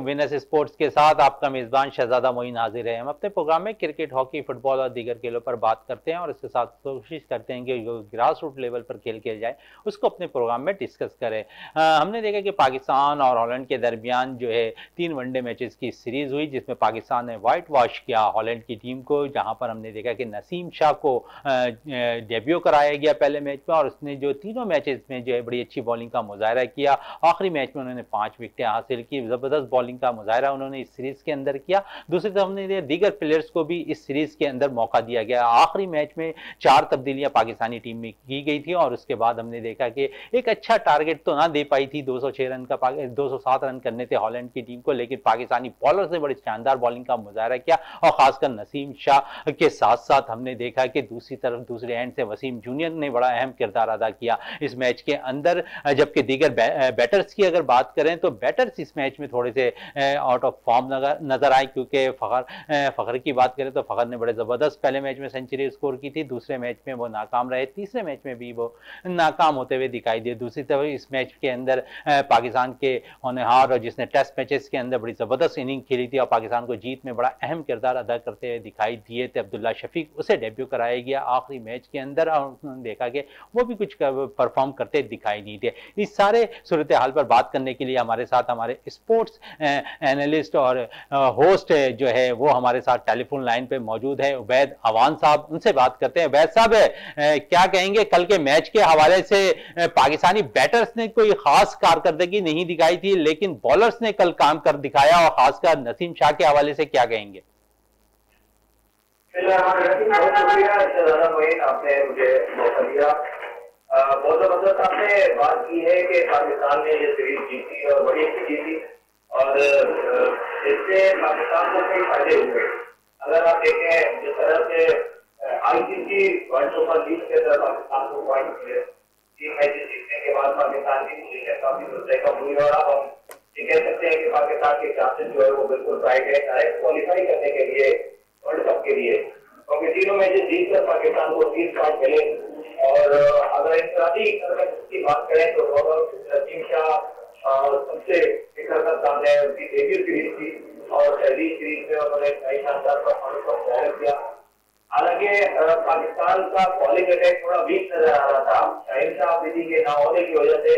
Venus sports के साथ आपका मेज़बान शहजादा मोइन हाजिर है। हम अपने प्रोग्राम में क्रिकेट, हॉकी, फुटबॉल और दीगर खेलों पर बात करते हैं और इसके साथ कोशिश करते हैं कि जो ग्रास रूट लेवल पर खेल खेल जाए, उसको अपने प्रोग्राम में डिस्कस करें। हमने देखा कि पाकिस्तान और हॉलैंड के दरमियान जो है तीन वनडे मैचेस की सीरीज़ हुई, जिसमें पाकिस्तान ने वाइट वॉश किया हॉलैंड की टीम को, जहाँ पर हमने देखा कि नसीम शाह को डेब्यू कराया गया पहले मैच में और उसने जो तीनों मैचेस में जो है बड़ी अच्छी बॉलिंग का मुजाहरा किया। आखिरी मैच में उन्होंने पाँच विकटें हासिल की, ज़बरदस्त बॉलिंग का मुजाहरा उन्होंने इस सीरीज़ के अंदर किया। दूसरी तरफ़ हमने दीगर प्लेयर्स को भी इस सीरीज़ के अंदर मौका दिया गया। आखिरी मैच में चार तब्दीलियाँ पाकिस्तानी टीम में की गई थी और उसके बाद हमने देखा कि एक अच्छा टारगेट तो ना दे पाई थी। 206 रन का दो रन करने थे हॉलैंड की टीम को, लेकिन पाकिस्तानी बॉलर ने बड़ी शानदार बॉलिंग का मुजाहरा किया और खासकर नसीम शाह के साथ साथ हमने देखा कि दूसरी तरफ़, दूसरे एंड से वसीम जूनियर ने बड़ा अहम किरदार अदा किया। इस मैच के अंदर, जबकि दीगर बैटर्स की अगर बात करें तो बैटर्स इस मैच में थोड़े से आउट ऑफ़ फॉर्म नज़र आए, क्योंकि फ़खर फ़खर की बात करें तो फ़खर ने बड़े ज़बरदस्त पहले मैच में सेंचुरी स्कोर की थी, दूसरे मैच में वो नाकाम रहे, तीसरे मैच में भी वो नाकाम होते हुए दिखाई दिए। दूसरी तरफ़ इस मैच के अंदर पाकिस्तान के होनहार और जिसने टेस्ट मैचेस के अंदर बड़ी ज़बरदस्त इनिंग खेली थी और पाकिस्तान को जीत में बड़ा अहम किरदार अदा करते हुए दिखाई दिए थे। अब्दुल्ला शफीक उसे डेब्यू कराया गया आखिरी मैच के अंदर और उन्होंने देखा कि वो भी कुछ परफॉर्म करते दिखाई नहीं थे। इस सारे सूरत हाल पर बात करने के लिए हमारे साथ हमारे स्पोर्ट्स एनालिस्ट और होस्ट जो है, वो हमारे साथ टेलीफोन लाइन पे मौजूद है। उबैद अवान साहब, उनसे बात करते हैं। उबैद साहब क्या कहेंगे? कल के मैच के हवाले से पाकिस्तानी बैटर्स ने कोई खास कारकर्दगी नहीं दिखाई थी, लेकिन बॉलर्स ने कल काम कर दिखाया और खासकर नसीम शाह के हवाले से क्या कहेंगे? आपने मुझे मौका दिया। बहुत ज़बरदस्त आपने बात की है कि पाकिस्तान ने ये सीरीज़ जीती और बड़ी अच्छी जीती और इससे पाकिस्तान को कई फ़ायदे हुए। अगर आप देखें, जिस तरह से आईसीसी वर्ल्ड सुपर लीग के अंदर पाकिस्तान को पॉइंट मिले, तीन मैचेस जीतने के बाद पाकिस्तान की पोजीशन काफ़ी मुद्दे कम हुई और अब हम ये कह सकते हैं कि पाकिस्तान के चांसेस जो है वो बिल्कुल ब्राइट है डायरेक्ट क्वालिफाई करने के लिए वर्ल्ड कप के लिए। क्योंकि तीनों मैचेस जीतकर पाकिस्तान को तीन पॉइंट मिले। और अगर इंफरादी की बात करें तो रजीम शाह सबसे का काम है उनकी डेब्यू सीरीज़ थी और पहली सीरीज़ में उन्होंने कई शानदार परफॉर्मेंस का मुजाहरा किया। हालाँकि पाकिस्तान का बॉलिंग अटैक थोड़ा वीक नज़र आ रहा था। शाहिद शाह अफरीदी के ना होने की वजह से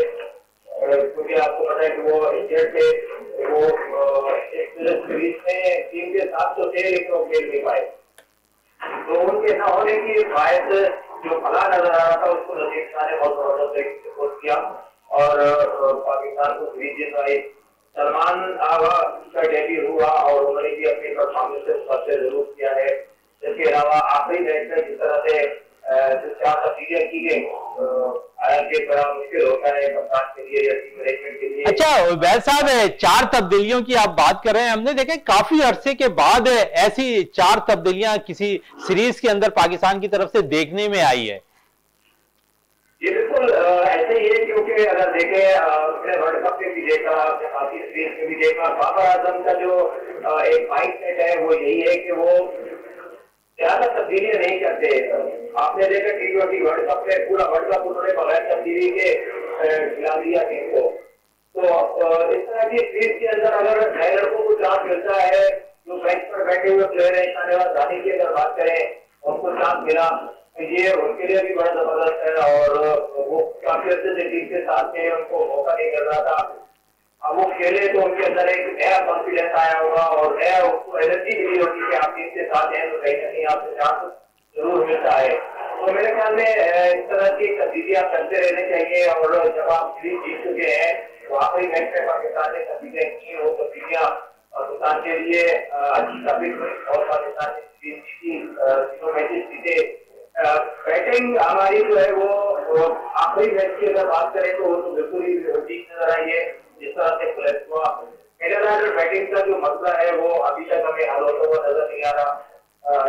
क्योंकि आपको पता है कि वो इंजर्ड थे वो इस सीरीज़ में टीम के साथ तो थे, लेकिन वो खेल नहीं पाए। तो उनके न होने की बायस जो भला नज़र आ रहा था, उसको नजीब शाह ने बहुत ज़बरदस्त सपोर्ट किया और पाकिस्तान को सीरीज़ जितवाई सलमान आवा का डेब्यू हुआ और उन्होंने भी अपनी परफॉर्मेंस से ज़रूर किया है। इसके अलावा आखिरी मैच में जिस तरह से चार तब्दीलियाँ की गई अच्छा वैद साहब चार तब्दीलियों की आप बात कर रहे हैं हमने देखे काफ़ी अरसे के बाद ऐसी चार तब्दीलियाँ किसी सीरीज़ के अंदर पाकिस्तान की तरफ़ से देखने में आई है। ये बिल्कुल ऐसे ही है क्योंकि अगर देखें वर्ल्ड कप में भी देखा सीरीज़ में भी देखा बाबर आज़म का जो एक माइंड सेट है वो यही है कि वो ज़्यादा तब्दीलियाँ नहीं करते। आपने देखा टी ट्वेंटी वर्ल्ड कप में पूरा वर्ल्ड कप उन्होंने बगैर तब्दीली के खिला दिया टीम को। तो इस तरह की सीरीज़ के अंदर अगर नए लड़कों को चांस मिलता है, जो बेंच पर बैठे हुए प्लेयर है शाहनवाज दानी की अगर बात करें, उनको चांस मिला तो ये उनके लिए भी बड़ा ज़बरदस्त है और वो काफ़ी अच्छे से टीम के साथ थे उनको मौका नहीं मिल रहा था। अब वो खेले तो उनके अंदर एक नया कॉन्फिडेंस आया होगा और नया उसको एनर्जी मिली होगी कि आप टीम साथ हैं तो कहीं ना कहीं आपसे चांस ज़रूर मिलता है। तो मेरे ख्याल में इस तरह की तब्दीलियाँ करते रहने चाहिए और जब आप सीरीज़ जीत चुके हैं तो आखिरी मैच में पाकिस्तान ने तब्दीलियाँ की वो तब्दीलियाँ पाकिस्तान के लिए अच्छी साबित हुई और पाकिस्तान ने सीरीज़ जीती मैचेस जीते बैटिंग हमारी जो है वो आखिरी मैच की अगर बात करें तो वो तो बिल्कुल ही ठीक नज़र आई है। जिस तरह से फ्लैश हुआ मेरा बैटिंग का जो मसला है, वो अभी तक हमें हल होता हुआ नज़र नहीं आ रहा।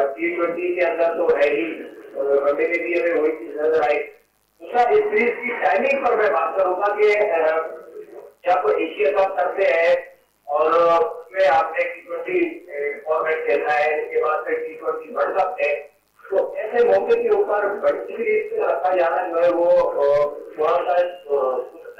टी ट्वेंटी के अंदर तो है ही वनडे में भी हमें वही चीज़ नज़र आई। दूसरा, इस सीरीज़ की टाइमिंग पर मैं बात करूँगा कि जब एशिया कप करते हैं और उसमें आपने टी ट्वेंटी फॉर्मेट खेलना है इसके बाद फिर टी ट्वेंटी वर्ल्ड कप है। तो ऐसे मौके के ऊपर बड़ी सीरीज़ रखा जाना जो है वो थोड़ा सा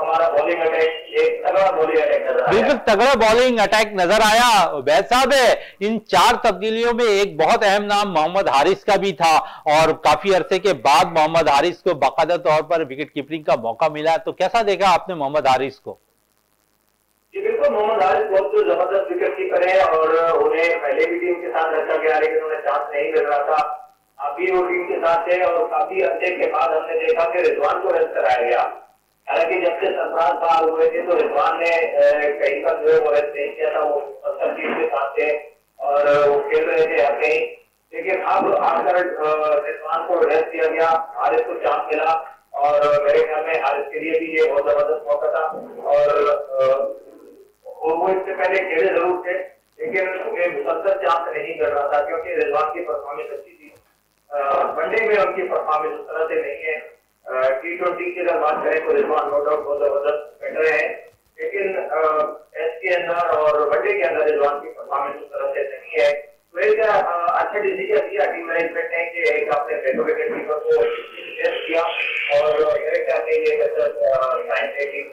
हमारा बॉलिंग अटैक एक तगड़ा बॉलिंग अटैक नज़र आया। बिल्कुल तगड़ा बॉलिंग अटैक नज़र आया। वैद साहब है इन चार तब्दीलियों में एक बहुत अहम नाम मोहम्मद हारिस का भी था और काफ़ी अरसे के बाद मोहम्मद हारिस को बाकायदा तौर पर विकेट कीपिंग का मौका मिला। तो कैसा देखा आपने मोहम्मद हारिस को? जी बिल्कुल मोहम्मद हारिस बहुत ज़बरदस्त विकेट कीपर है और उन्हें पहले भी टीम के साथ रखा गया लेकिन उन्हें चांस नहीं मिल रहा था। अभी वो टीम के साथ है और काफ़ी अरसे के बाद हमने देखा कि रिजवान को रद्द कराया गया। हालाँकि जब से सरफराज बाहर हुए थे तो रिजवान ने कहीं पर जो है वो रद्द नहीं किया था, वो असर टीम के साथ थे और वो खेल रहे थे हर कहीं लेकिन अब आकर रिजवान को रेस्ट दिया गया, हारिस को चांस मिला और मेरे ख्याल में हारिस के लिए भी ये बहुत ज़बरदस्त मौका था और वो इससे पहले खेले ज़रूर थे, लेकिन मुसलसल चांस नहीं कर रहा था, क्योंकि रिजवान की परफॉर्मेंस अच्छी थी। वनडे में उनकी परफॉर्मेंस उस तरह से नहीं है। टी ट्वेंटी की अगर बात करें तो रिजवान नो डाउट बहुत ज़बरदस्त बैठ रहे हैं। लेकिन एस के अंदर और वनडे के अंदर रिजवान की परफॉर्मेंस उस तरह से नहीं है। तो एक अच्छा डिसीज़न दिया टीम मैनेजमेंट ने कि एक आपने बैटो विकेट कीपर को टेस्ट किया और ख्याल में ये साइन टीम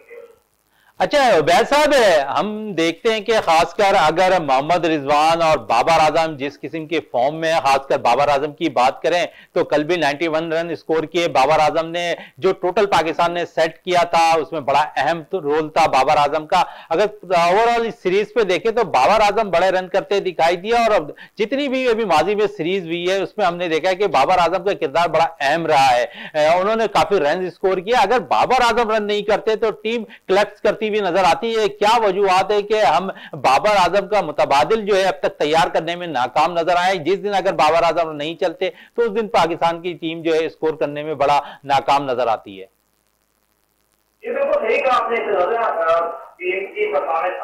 अच्छा वैद साहब, हम देखते हैं कि खासकर अगर मोहम्मद रिजवान और बाबर आज़म जिस किस्म के फॉर्म में खासकर बाबर आज़म की बात करें तो कल भी 91 रन स्कोर किए। बाबर आज़म ने जो टोटल पाकिस्तान ने सेट किया था, उसमें बड़ा अहम तो रोल था बाबर आज़म का। अगर ओवरऑल इस सीरीज़ पे देखें तो बाबर आज़म बड़े रन करते दिखाई दिया और जितनी भी अभी माजी में सीरीज़ हुई है, उसमें हमने देखा है कि बाबर आज़म का किरदार बड़ा अहम रहा है। उन्होंने काफ़ी रन स्कोर किया अगर बाबर आज़म रन नहीं करते तो टीम क्लैप्स करती होती भी नज़र आती है, क्या वजूहत है कि हम बाबर आज़म का मुतबादिल जो है अब तक तैयार करने में नाकाम नज़र आए जिस दिन अगर बाबर आज़म नहीं चलते तो उस दिन पाकिस्तान की टीम जो है स्कोर करने में बड़ा नाकाम नज़र आती है। बिल्कुल सही कहा आपने टीम की परफॉर्मेंस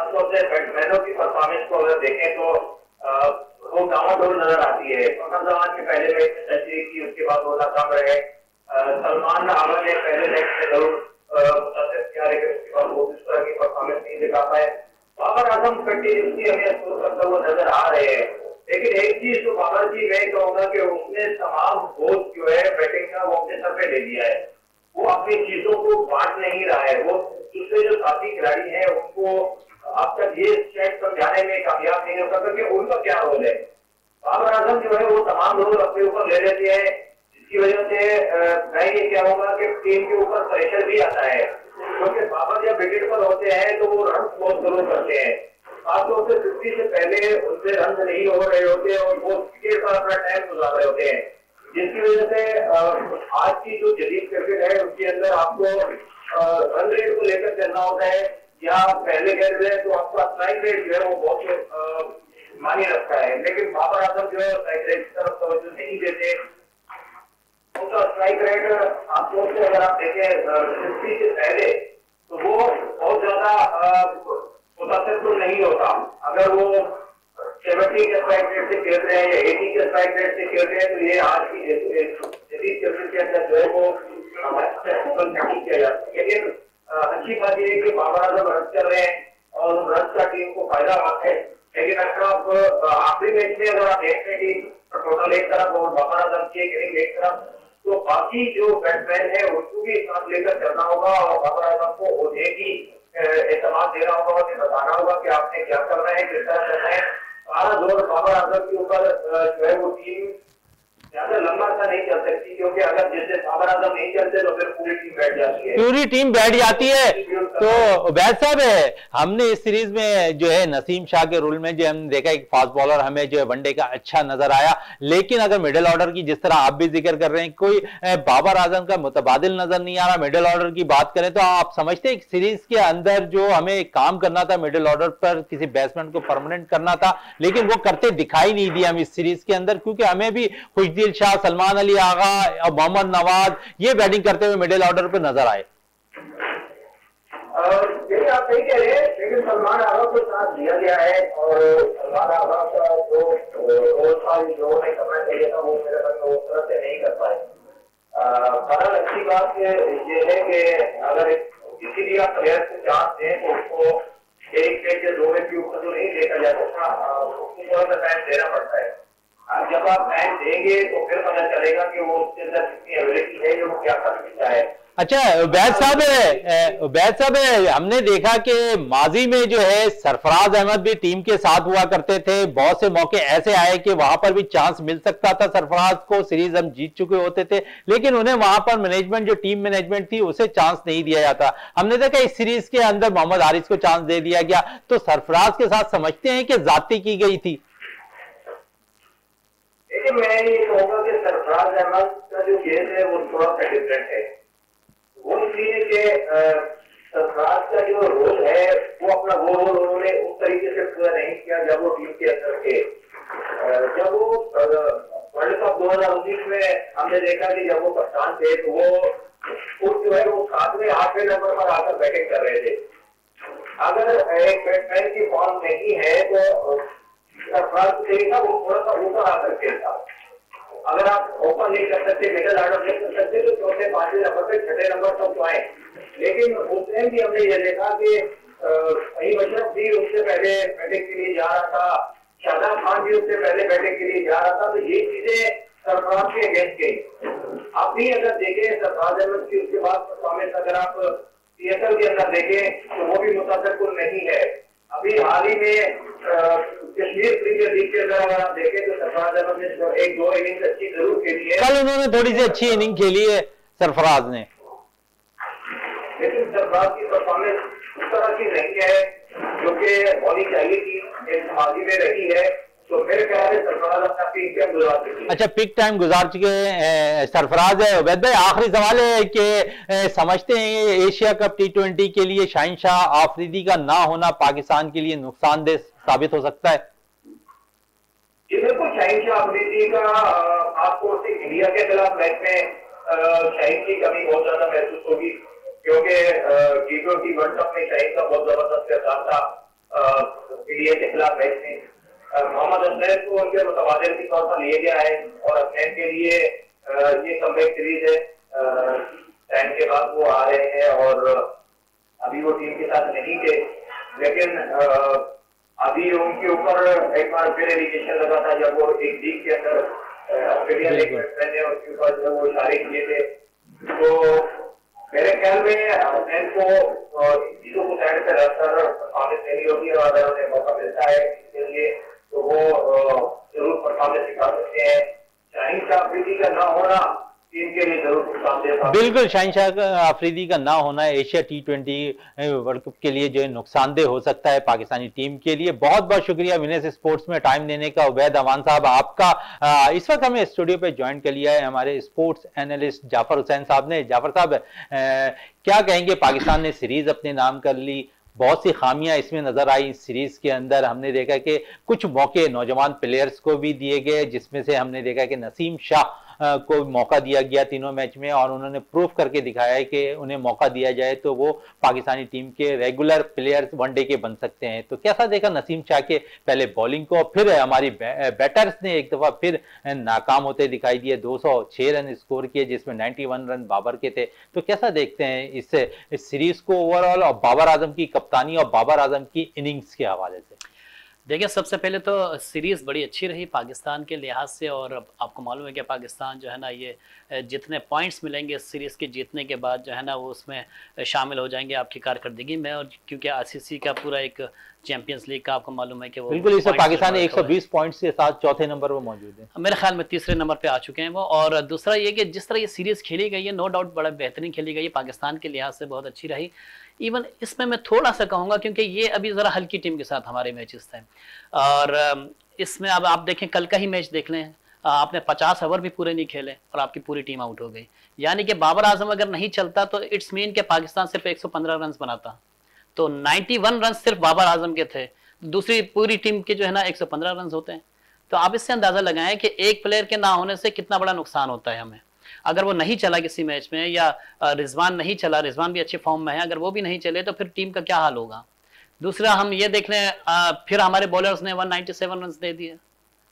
की परफॉर्मेंस को अगर देखें तो वो डामाडोल नज़र आती है। पहले की उसके बाद वो नाकाम रहे। सलमान पहले मैच में ज़रूर बाबर आज़म नज़र आ रहे हैं लेकिन एक चीज़ तो बाबर जी मैं कहूँगा कि उसने तमाम बोझ जो है बैटिंग का वो अपने सर पे ले लिया है वो अपनी चीज़ों को बांट नहीं रहा है वो दूसरे जो साथी खिलाड़ी हैं उनको अब तक ये सेट समझाने में कामयाब नहीं हो सकता उनका क्या रोल है? बाबर आज़म जो है वो तमाम रोल अपने ऊपर ले लेते हैं। जिसकी वजह से मैं ये क्या होगा कि टीम के ऊपर प्रेशर भी आता है। क्योंकि बाबर जब विकेट पर होते हैं तो वो रन बहुत ज़रूर करते हैं। खासतौर से फिफ्टी से पहले उनसे रन नहीं हो रहे होते और वो क्रिकेट पर अपना टाइम गुजार रहे होते हैं। जिसकी वजह से आज की जो जदीद क्रिकेट है, उसके अंदर आपको रन रेट को लेकर चलना होता है। या पहले कह रहे हैं तो आपका स्ट्राइक रेट जो है वो बहुत मानी रखता है। लेकिन बाबर आज़म जो है स्ट्राइक रेट की तरफ़ तवज्जो नहीं देते। स्ट्राइक रेट आपको अगर आप देखें से पहले तो वो बहुत ज़्यादा मुतासर तो नहीं होता। अगर वो सेवेंटी के स्ट्राइक रेट से खेल रहे हैं या एटी के स्ट्राइक रेट से खेल रहे हैं तो ये आज की जदीद क्रिकेट के अंदर जो है वो नहीं किया जाता लेकिन अच्छी बात यह है कि बाबर आज़म रन कर रहे हैं और रन का टीम को फ़ायदा आता है। लेकिन अगर आप आखिरी मैच में अगर आप देखते हैं कि टोटल एक तरफ़ और बाबर आज़म की एक तरफ़ तो बाकी जो बैट्समैन है उसको भी साथ लेकर चलना होगा और बाबर आज़म को उन्हें भी एतमाद देना होगा उन्हें बताना होगा कि आपने क्या करना है किस तरह करना है। सारा ज़ोर बाबर आज़म के ऊपर जो है वो टीम ज़्यादा लंबा सा नहीं चल सकती, क्योंकि अगर जैसे बाबर आज़म नहीं चलते तो फिर पूरी टीम बैठ जाती है। पूरी टीम बैठ जाती है। तो वैद साहब हमने इस सीरीज़ में जो है नसीम शाह के रूल में जो हमने देखा, एक फास्ट बॉलर हमें जो है वनडे का अच्छा नज़र आया। लेकिन अगर मिडिल ऑर्डर की जिस तरह आप भी ज़िक्र कर रहे हैं, कोई बाबर आज़म का मुतबादिल नज़र नहीं आ रहा मिडिल ऑर्डर की बात करें तो आप समझते हैं सीरीज़ के अंदर जो हमें काम करना था मिडिल ऑर्डर पर किसी बैट्समैन को परमानेंट करना था, लेकिन वो करते दिखाई नहीं दिया हम इस सीरीज़ के अंदर, क्योंकि हमें भी खुश आदिल शाह सलमान अली आगा और मोहम्मद नवाज़, ये बैटिंग करते हुए मिडिल ऑर्डर पे नज़र आए। आप सही कह रहे हैं, लेकिन सलमान आगा को साथ गया है और सलमान आगा का जो रोल था जो नहीं करना चाहिए था, वो मेरे उस तरह से नहीं कर पाए। बड़ा अच्छी बात ये है कि अगर किसी भी आप प्लेयर को चांस दें तो उसको एक या दो के ऊपर तो नहीं देखा जा सकता उसको टाइम देना पड़ता है। जब आप टाइम देंगे तो फिर पता चलेगा कि वो उसके अंदर कितनी एबिलिटी है वो क्या कर सकता है। अच्छा उबैद साहब उबैद साहब हमने देखा कि माजी में जो है, सरफराज अहमद भी टीम के साथ हुआ करते थे। बहुत से मौके ऐसे आए कि वहाँ पर भी चांस मिल सकता था। सरफराज को सीरीज़ हम जीत चुके होते थे, लेकिन उन्हें वहाँ पर मैनेजमेंट जो टीम मैनेजमेंट थी, उसे चांस नहीं दिया जाता। हमने देखा इस सीरीज़ के अंदर मोहम्मद हारिस को चांस दे दिया गया। तो सरफराज के साथ समझते हैं कि जाती की गई थी। मैं ये कहूँगा कि सरफराज अहमद का जो केस है, वो थोड़ा सा डिफरेंट है। वो इसलिए कि सरफराज का जो रोल है, वो अपना वो रोल उन्होंने उस तरीके से पूरा नहीं किया जब वो टीम के अंदर थे। जब वो वर्ल्ड कप 2019 में हमने देखा कि जब वो कप्तान थे तो वो उस जो है, वो सातवें आठवें नंबर पर आकर बैटिंग कर रहे थे। अगर एक बैट्समैन की फॉर्म नहीं है तो अगर आप ओपन नहीं कर सकते मिडल ऑर्डर नहीं कर सकते तो चौथे पाँचवें नंबर पे छठे नंबर तक तो आए। लेकिन उस टाइम भी हमने ये देखा कि सही मशरफ भी उससे पहले बैटिंग के लिए जा रहा था शादाब खान भी उससे पहले बैटिंग के लिए जा रहा था तो ये चीज़ें सरफराज के अगेंस्ट गई। आप भी अगर देखें सरफराज अहमद की उसके बाद परफॉर्मेंस अगर आप सीएसएल के अंदर देखें तो वो भी मुतासर नहीं है। अभी हाल ही में सरफराज कल उन्होंने थोड़ी सी अच्छी इनिंग खेली है सरफराज ने। लेकिन सरफराज की परफॉर्मेंस उस तरह की नहीं है जो कि होनी चाहिए थी में रही है तो अच्छा पिक टाइम गुजार चुके हैं सरफराज है। उबैद भाई, आखिरी सवाल है कि समझते हैं एशिया कप टी ट्वेंटी के लिए शाहिन शाह आफरीदी का ना होना पाकिस्तान के लिए नुकसानदेह साबित हो सकता है। आपको इंडिया के खिलाफ मैच में शाहिन की कमी बहुत ज़्यादा महसूस होगी, क्योंकि टी ट्वेंटी वर्ल्ड कप में शाहिन का बहुत ज़बरदस्त किरदार था इंडिया के खिलाफ मैच में। मोहम्मद हसनैन को उनके मुतबादल के तौर पर लिया गया है, और हसनैन के लिए ये सीरीज़ है। टाइम के बाद वो आ रहे हैं, और, अभी वो टीम के साथ नहीं थे, लेकिन अभी उनके ऊपर एक बार फिर एलिगेशन लगा था जब वो एक लीग के अंदर ऑस्ट्रेलिया में उसके ऊपर जब वो इशारे किए थे तो मेरे ख्याल में हसनैन को चीज़ों को साइड पे रखकर परफॉर्मेंस नहीं होगी और अगर उन्हें मौका मिलता है इसके लिए तो वो ज़रूर परफॉर्मेंस दिखा सकते हैं। शाह अफरीदी का ना होना बिल्कुल, शाहिन शाह आफरीदी का ना होना Asia T twenty world cup के लिए जो है नुकसानदेह हो सकता है पाकिस्तानी टीम के लिए। बहुत बहुत शुक्रिया विनेस स्पोर्ट्स में टाइम देने का, उबैद अमान साहब आपका। इस वक्त हमें स्टूडियो पे ज्वाइन कर लिया है हमारे स्पोर्ट्स एनालिस्ट जाफ़र हुसैन साहब ने। जाफ़र साहब क्या कहेंगे, पाकिस्तान ने सीरीज़ अपने नाम कर ली, बहुत सी खामियाँ इसमें नज़र आई इस सीरीज़ के अंदर। हमने देखा कि कुछ मौके नौजवान प्लेयर्स को भी दिए गए, जिसमें से हमने देखा कि नसीम शाह को मौका दिया गया तीनों मैच में और उन्होंने प्रूफ करके दिखाया है कि उन्हें मौका दिया जाए तो वो पाकिस्तानी टीम के रेगुलर प्लेयर्स वनडे के बन सकते हैं। तो कैसा देखा नसीम शाह के पहले बॉलिंग को? फिर हमारी बैटर्स ने एक दफ़ा फिर नाकाम होते दिखाई दिए। 206 रन स्कोर किए जिसमें 91 रन बाबर के थे। तो कैसा देखते हैं इस, इस सीरीज़ को ओवरऑल और बाबर आज़म की कप्तानी और बाबर आज़म की इनिंग्स के हवाले से? देखिए सबसे पहले तो सीरीज़ बड़ी अच्छी रही पाकिस्तान के लिहाज से और आपको मालूम है कि पाकिस्तान जो है ना ये जितने पॉइंट्स मिलेंगे इस सीरीज़ के जीतने के बाद जो है ना वो उसमें शामिल हो जाएँगे आपकी कारकर्दगी में और क्योंकि आईसीसी का पूरा एक चैंपियंस लीग का आपको मालूम है कि वो बिल्कुल इस पाकिस्तान 120 पॉइंट्स के साथ चौथे नंबर पर मौजूद है। मेरे ख्याल में तीसरे नंबर पर आ चुके हैं वो और दूसरा ये कि जिस तरह ये सीरीज़ खेली गई है नो डाउट बड़ा बेहतरीन खेली गई है पाकिस्तान के लिहाज से बहुत अच्छी रही। इवन इसमें मैं थोड़ा सा कहूँगा, क्योंकि ये अभी ज़रा हल्की टीम के साथ हमारे मैचेस थे। और इसमें अब आप देखें, कल का ही मैच देख लें। आपने 50 ओवर भी पूरे नहीं खेले और आपकी पूरी टीम आउट हो गई। यानी कि बाबर आज़म अगर नहीं चलता तो इट्स मीन के पाकिस्तान सिर्फ़ 115 रन बनाता। तो 91 रन सिर्फ़ बाबर आज़म के थे। दूसरी पूरी टीम के जो है ना 115 रन होते हैं। तो आप इससे अंदाज़ा लगाएँ कि एक प्लेयर के ना होने से कितना बड़ा नुकसान होता है हमें। अगर वो नहीं चला किसी मैच में या रिजवान नहीं चला रिजवान भी अच्छे फॉर्म में है अगर वो भी नहीं चले तो फिर टीम का क्या हाल होगा? दूसरा हम ये देख लें फिर हमारे बॉलर्स ने 197 रन दे दिए।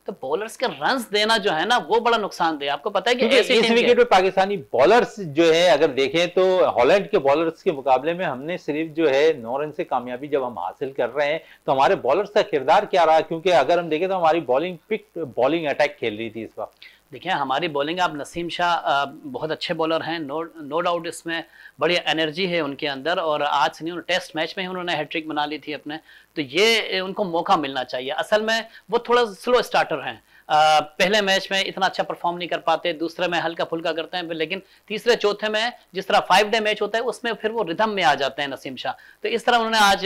तो बॉलर्स के रन देना जो है ना वो बड़ा नुकसान दे। आपको पता है कि इस विकेट पे पाकिस्तानी बॉलर्स जो है अगर देखें तो हॉलैंड के बॉलर्स के मुकाबले में हमने सिर्फ़ जो है नौ रन से कामयाबी जब हम हासिल कर रहे हैं तो हमारे बॉलर्स का किरदार क्या रहा? क्योंकि अगर हम देखें तो हमारी बॉलिंग पिक बॉलिंग अटैक खेल रही थी इस वक्त। देखिए हमारी बॉलिंग आप नसीम शाह बहुत अच्छे बॉलर हैं। नो नो डाउट इसमें बड़ी एनर्जी है उनके अंदर और आज से नहीं टेस्ट मैच में ही उन्होंने हैट्रिक बना ली थी अपने। तो ये उनको मौका मिलना चाहिए। असल में वो थोड़ा स्लो स्टार्टर हैं। पहले मैच में इतना अच्छा परफॉर्म नहीं कर पाते दूसरे में हल्का फुल्का करते हैं लेकिन तीसरे चौथे में जिस तरह फाइव डे मैच होता है उसमें फिर वो रिदम में आ जाते हैं नसीम शाह। तो इस तरह उन्होंने आज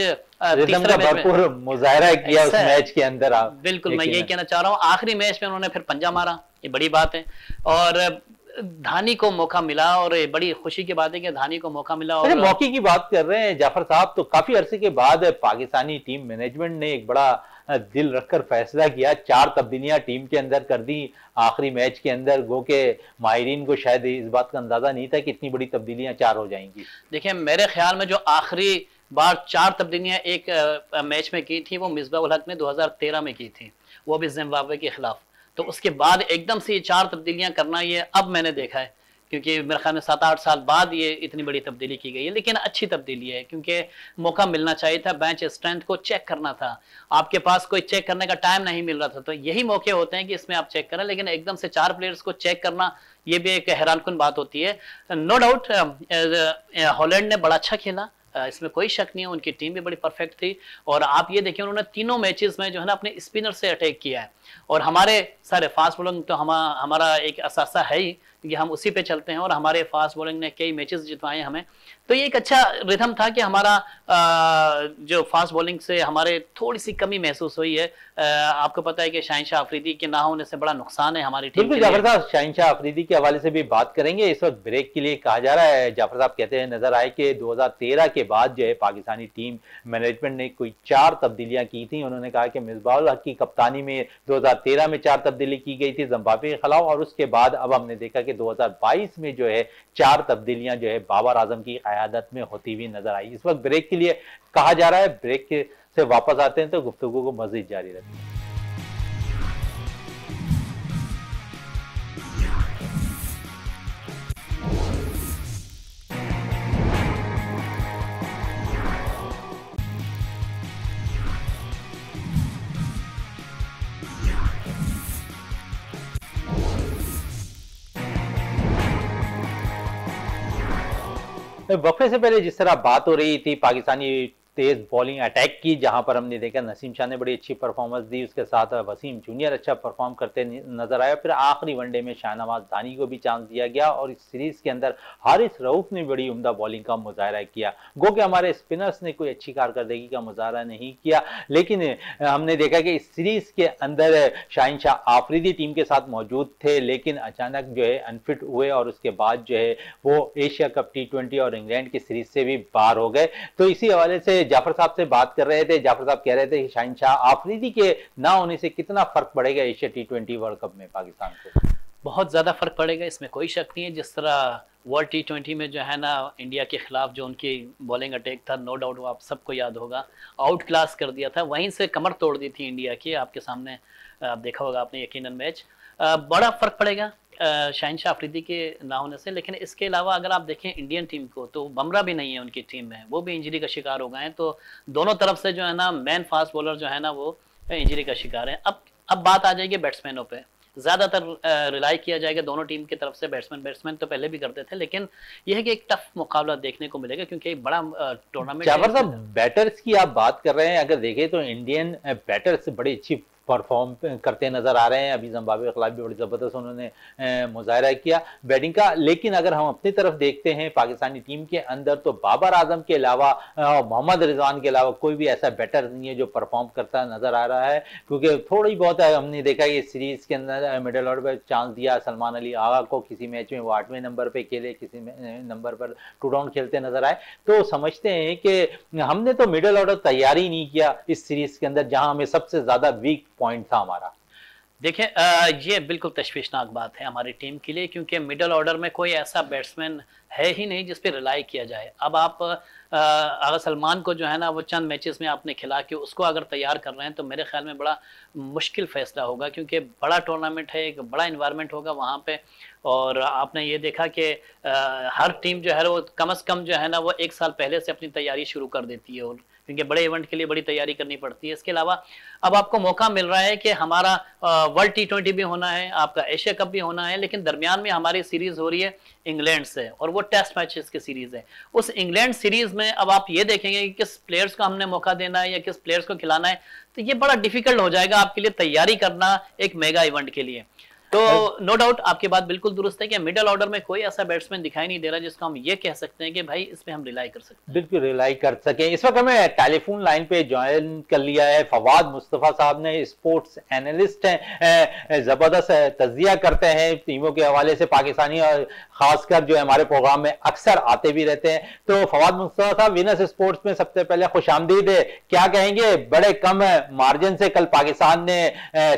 मुजाहरा किया उस मैच के अंदर बिल्कुल मैं यही कहना चाह रहा हूँ आखिरी मैच में उन्होंने फिर पंजा मारा। ये बड़ी बात है। और धानी को मौका मिला और बड़ी खुशी की बात है कि धानी को मौका मिला और मौके की बात कर रहे हैं जाफ़र साहब तो काफ़ी अरसे के बाद पाकिस्तानी टीम मैनेजमेंट ने एक बड़ा दिल रखकर फैसला किया। चार तब्दीलियाँ टीम के अंदर कर दी। आखिरी मैच के अंदर गो के माहरीन को शायद इस बात का अंदाज़ा नहीं था कि इतनी बड़ी तब्दीलियाँ चार हो जाएँगी। देखिए मेरे ख्याल में जो आखिरी बार चार तब्दीलियाँ एक मैच में की थी वो मिसबा हक ने 2013 में की थी। वो भी जिम्बाब्वे के खिलाफ। तो उसके बाद एकदम से ये चार तब्दीलियाँ करना ये अब मैंने देखा है, क्योंकि मेरे ख्याल में सात आठ साल बाद ये इतनी बड़ी तब्दीली की गई है। लेकिन अच्छी तब्दीली है, क्योंकि मौका मिलना चाहिए था बेंच स्ट्रेंथ को चेक करना था। आपके पास कोई चेक करने का टाइम नहीं मिल रहा था तो यही मौके होते हैं कि इसमें आप चेक करें, लेकिन एकदम से चार प्लेयर्स को चेक करना, ये भी एक हैरानकुन बात होती है। नो डाउट हॉलैंड ने बड़ा अच्छा खेला इसमें कोई शक नहीं है, उनकी टीम भी बड़ी परफेक्ट थी। और आप ये देखिए, उन्होंने तीनों मैचेस में जो है ना अपने स्पिनर से अटैक किया है। और हमारे सारे फास्ट बॉलिंग तो हम, हमारा एक असासा है ही कि हम उसी पे चलते हैं और हमारे फास्ट बॉलिंग ने कई मैचेस जितवाए हमें। तो ये एक अच्छा रिथम था कि हमारा जो फास्ट बॉलिंग से हमारे थोड़ी सी कमी महसूस हुई है। आपको पता है कि शाहिनशाह अफरीदी के ना होने से बड़ा नुकसान है हमारी टीम बिल्कुल जाफ़र साहब शाहिनशाह अफरीदी के हवाले से भी बात करेंगे। इस वक्त ब्रेक के लिए कहा जा रहा है। जाफ़र साहब कहते हैं नज़र आए कि 2013 के बाद जो है पाकिस्तानी टीम मैनेजमेंट ने कोई चार तब्दीलियाँ की थी। उन्होंने कहा कि मिसबाउल हक की कप्तानी में 2013 में चार तब्दीली की गई थी जम्बावे के खिलाफ और उसके बाद अब हमने देखा कि 2022 में जो है, चार तब्दीलियाँ जो है बाबर आज़म की क्यादत में होती हुई नज़र आई। इस वक्त ब्रेक के लिए कहा जा रहा है, ब्रेक से वापस आते हैं तो गुफ्तु को मजीद जारी रखते वक्फे से पहले जिस तरह बात हो रही थी पाकिस्तानी तेज बॉलिंग अटैक की, जहाँ पर हमने देखा नसीम शाह ने बड़ी अच्छी परफॉर्मेंस दी, उसके साथ वसीम जूनियर अच्छा परफॉर्म करते नज़र आया। फिर आखिरी वनडे में शाहनवाज दानी को भी चांस दिया गया और इस सीरीज़ के अंदर हारिस रऊफ ने बड़ी उमदा बॉलिंग का मुजाहरा किया। गो कि हमारे स्पिनर्स ने कोई अच्छी कारकर्दगी का मुजाहरा नहीं किया, लेकिन हमने देखा कि इस सीरीज़ के अंदर शाहिन शाह आफरीदी टीम के साथ मौजूद थे, लेकिन अचानक जो है अनफिट हुए और उसके बाद जो है वो एशिया कप टी और इंग्लैंड की सीरीज़ से भी बाहर हो गए। तो इसी हवाले से जाफ़र साहब से बात कर रहे थे, जाफ़र साहब कह रहे थे कि शाहिन शाह आफरीदी के ना होने से कितना फ़र्क पड़ेगा Asia T twenty world cup में पाकिस्तान को? बहुत ज़्यादा फ़र्क पड़ेगा, इसमें कोई शक नहीं है। जिस तरह वर्ल्ड टी ट्वेंटी में जो है ना इंडिया के खिलाफ जो उनकी बॉलिंग अटैक था नो डाउट वो आप सबको याद होगा। आउट क्लास कर दिया था, वहीं से कमर तोड़ दी थी इंडिया की, आपके सामने, आप देखा होगा आपने यकीनन मैच बड़ा फ़र्क पड़ेगा शाहिन शाह अफरीदी के ना होने से लेकिन इसके अलावा अगर आप देखें इंडियन टीम को तो बमरा भी नहीं है उनकी टीम में वो भी इंजरी का शिकार हो गए हैं तो दोनों तरफ़ से जो है ना मैन फास्ट बॉलर जो है ना वो इंजरी का शिकार है। अब अब बात आ जाएगी बैट्समैनों पर ज़्यादातर रिलाई किया जाएगा दोनों टीम की तरफ़ से बैट्समैन बैट्समैन तो पहले भी करते थे लेकिन यह है कि एक टफ मुकाबला देखने को मिलेगा क्योंकि एक बड़ा टूर्नामेंट बैटर्स की आप बात कर रहे हैं अगर देखें तो इंडियन बैटर्स बड़ी अच्छी परफॉर्म करते नज़र आ रहे हैं। अभी जम्बावे के खिलाफ भी बड़ी ज़बरदस्त उन्होंने मुजाहरा किया। बैटिंग का, लेकिन अगर हम अपनी तरफ़ देखते हैं, पाकिस्तानी टीम के अंदर तो बाबर आज़म के अलावा मोहम्मद रिजवान के अलावा कोई भी ऐसा बैटर नहीं है जो परफॉर्म करता नज़र आ रहा है। क्योंकि थोड़ी बहुत हमने देखा कि सीरीज़ के अंदर मिडल ऑर्डर पर चांस दिया। सलमान अली आगा को किसी मैच में वो आठवें नंबर पर खेले, किसी नंबर पर टू डाउन खेलते नज़र आए। तो समझते हैं कि हमने तो मिडल ऑर्डर तैयार ही नहीं किया इस सीरीज़ के अंदर, जहाँ हमें सबसे ज़्यादा वीक पॉइंट था हमारा। देखिए ये बिल्कुल तशवीशनाक बात है हमारी टीम के लिए, क्योंकि मिडल ऑर्डर में कोई ऐसा बैट्समैन है ही नहीं जिस पर रिलाई किया जाए। अब आप अगर सलमान को जो है ना, वो चंद मैचेस में आपने खिला के उसको अगर तैयार कर रहे हैं तो मेरे ख्याल में बड़ा मुश्किल फैसला होगा, क्योंकि बड़ा टूर्नामेंट है, एक बड़ा इन्वायरमेंट होगा वहाँ पे। और आपने ये देखा कि हर टीम जो है वो कम अज़ कम जो है ना, वो एक साल पहले से अपनी तैयारी शुरू कर देती है। और क्योंकि बड़े इवेंट के लिए बड़ी तैयारी करनी पड़ती है। इसके अलावा अब आपको मौका मिल रहा है कि हमारा वर्ल्ड टी ट्वेंटी भी होना है, आपका एशिया कप भी होना है, लेकिन दरमियान में हमारी सीरीज़ हो रही है इंग्लैंड से, और वो टेस्ट मैचेस की सीरीज़ है। उस इंग्लैंड सीरीज़ में अब आप ये देखेंगे कि किस प्लेयर्स को हमने मौका देना है या किस प्लेयर्स को खिलाना है तो ये बड़ा डिफ़िकल्ट हो जाएगा आपके लिए तैयारी करना एक मेगा इवेंट के लिए। तो नो डाउट आपकी बात बिल्कुल दुरुस्त है कि मिडल ऑर्डर में कोई ऐसा बैट्समैन दिखाई नहीं दे रहा जिसको हम ये कह सकते हैं कि भाई इसमें हम रिलाई कर सकते हैं। बिल्कुल रिलाई कर सके। इस वक्त हमें टेलीफोन लाइन पे ज्वाइन कर लिया है फवाद मुस्तफ़ा साहब ने स्पोर्ट्स एनालिस्ट हैं ज़बरदस्त तजिया करते हैं टीमों के हवाले से पाकिस्तानी और खासकर जो हमारे प्रोग्राम में अक्सर आते भी रहते हैं। तो फवाद मुस्तफ़ा साहब विनस स्पोर्ट्स में सबसे पहले खुश आमदीद है। क्या कहेंगे? बड़े कम मार्जिन से कल पाकिस्तान ने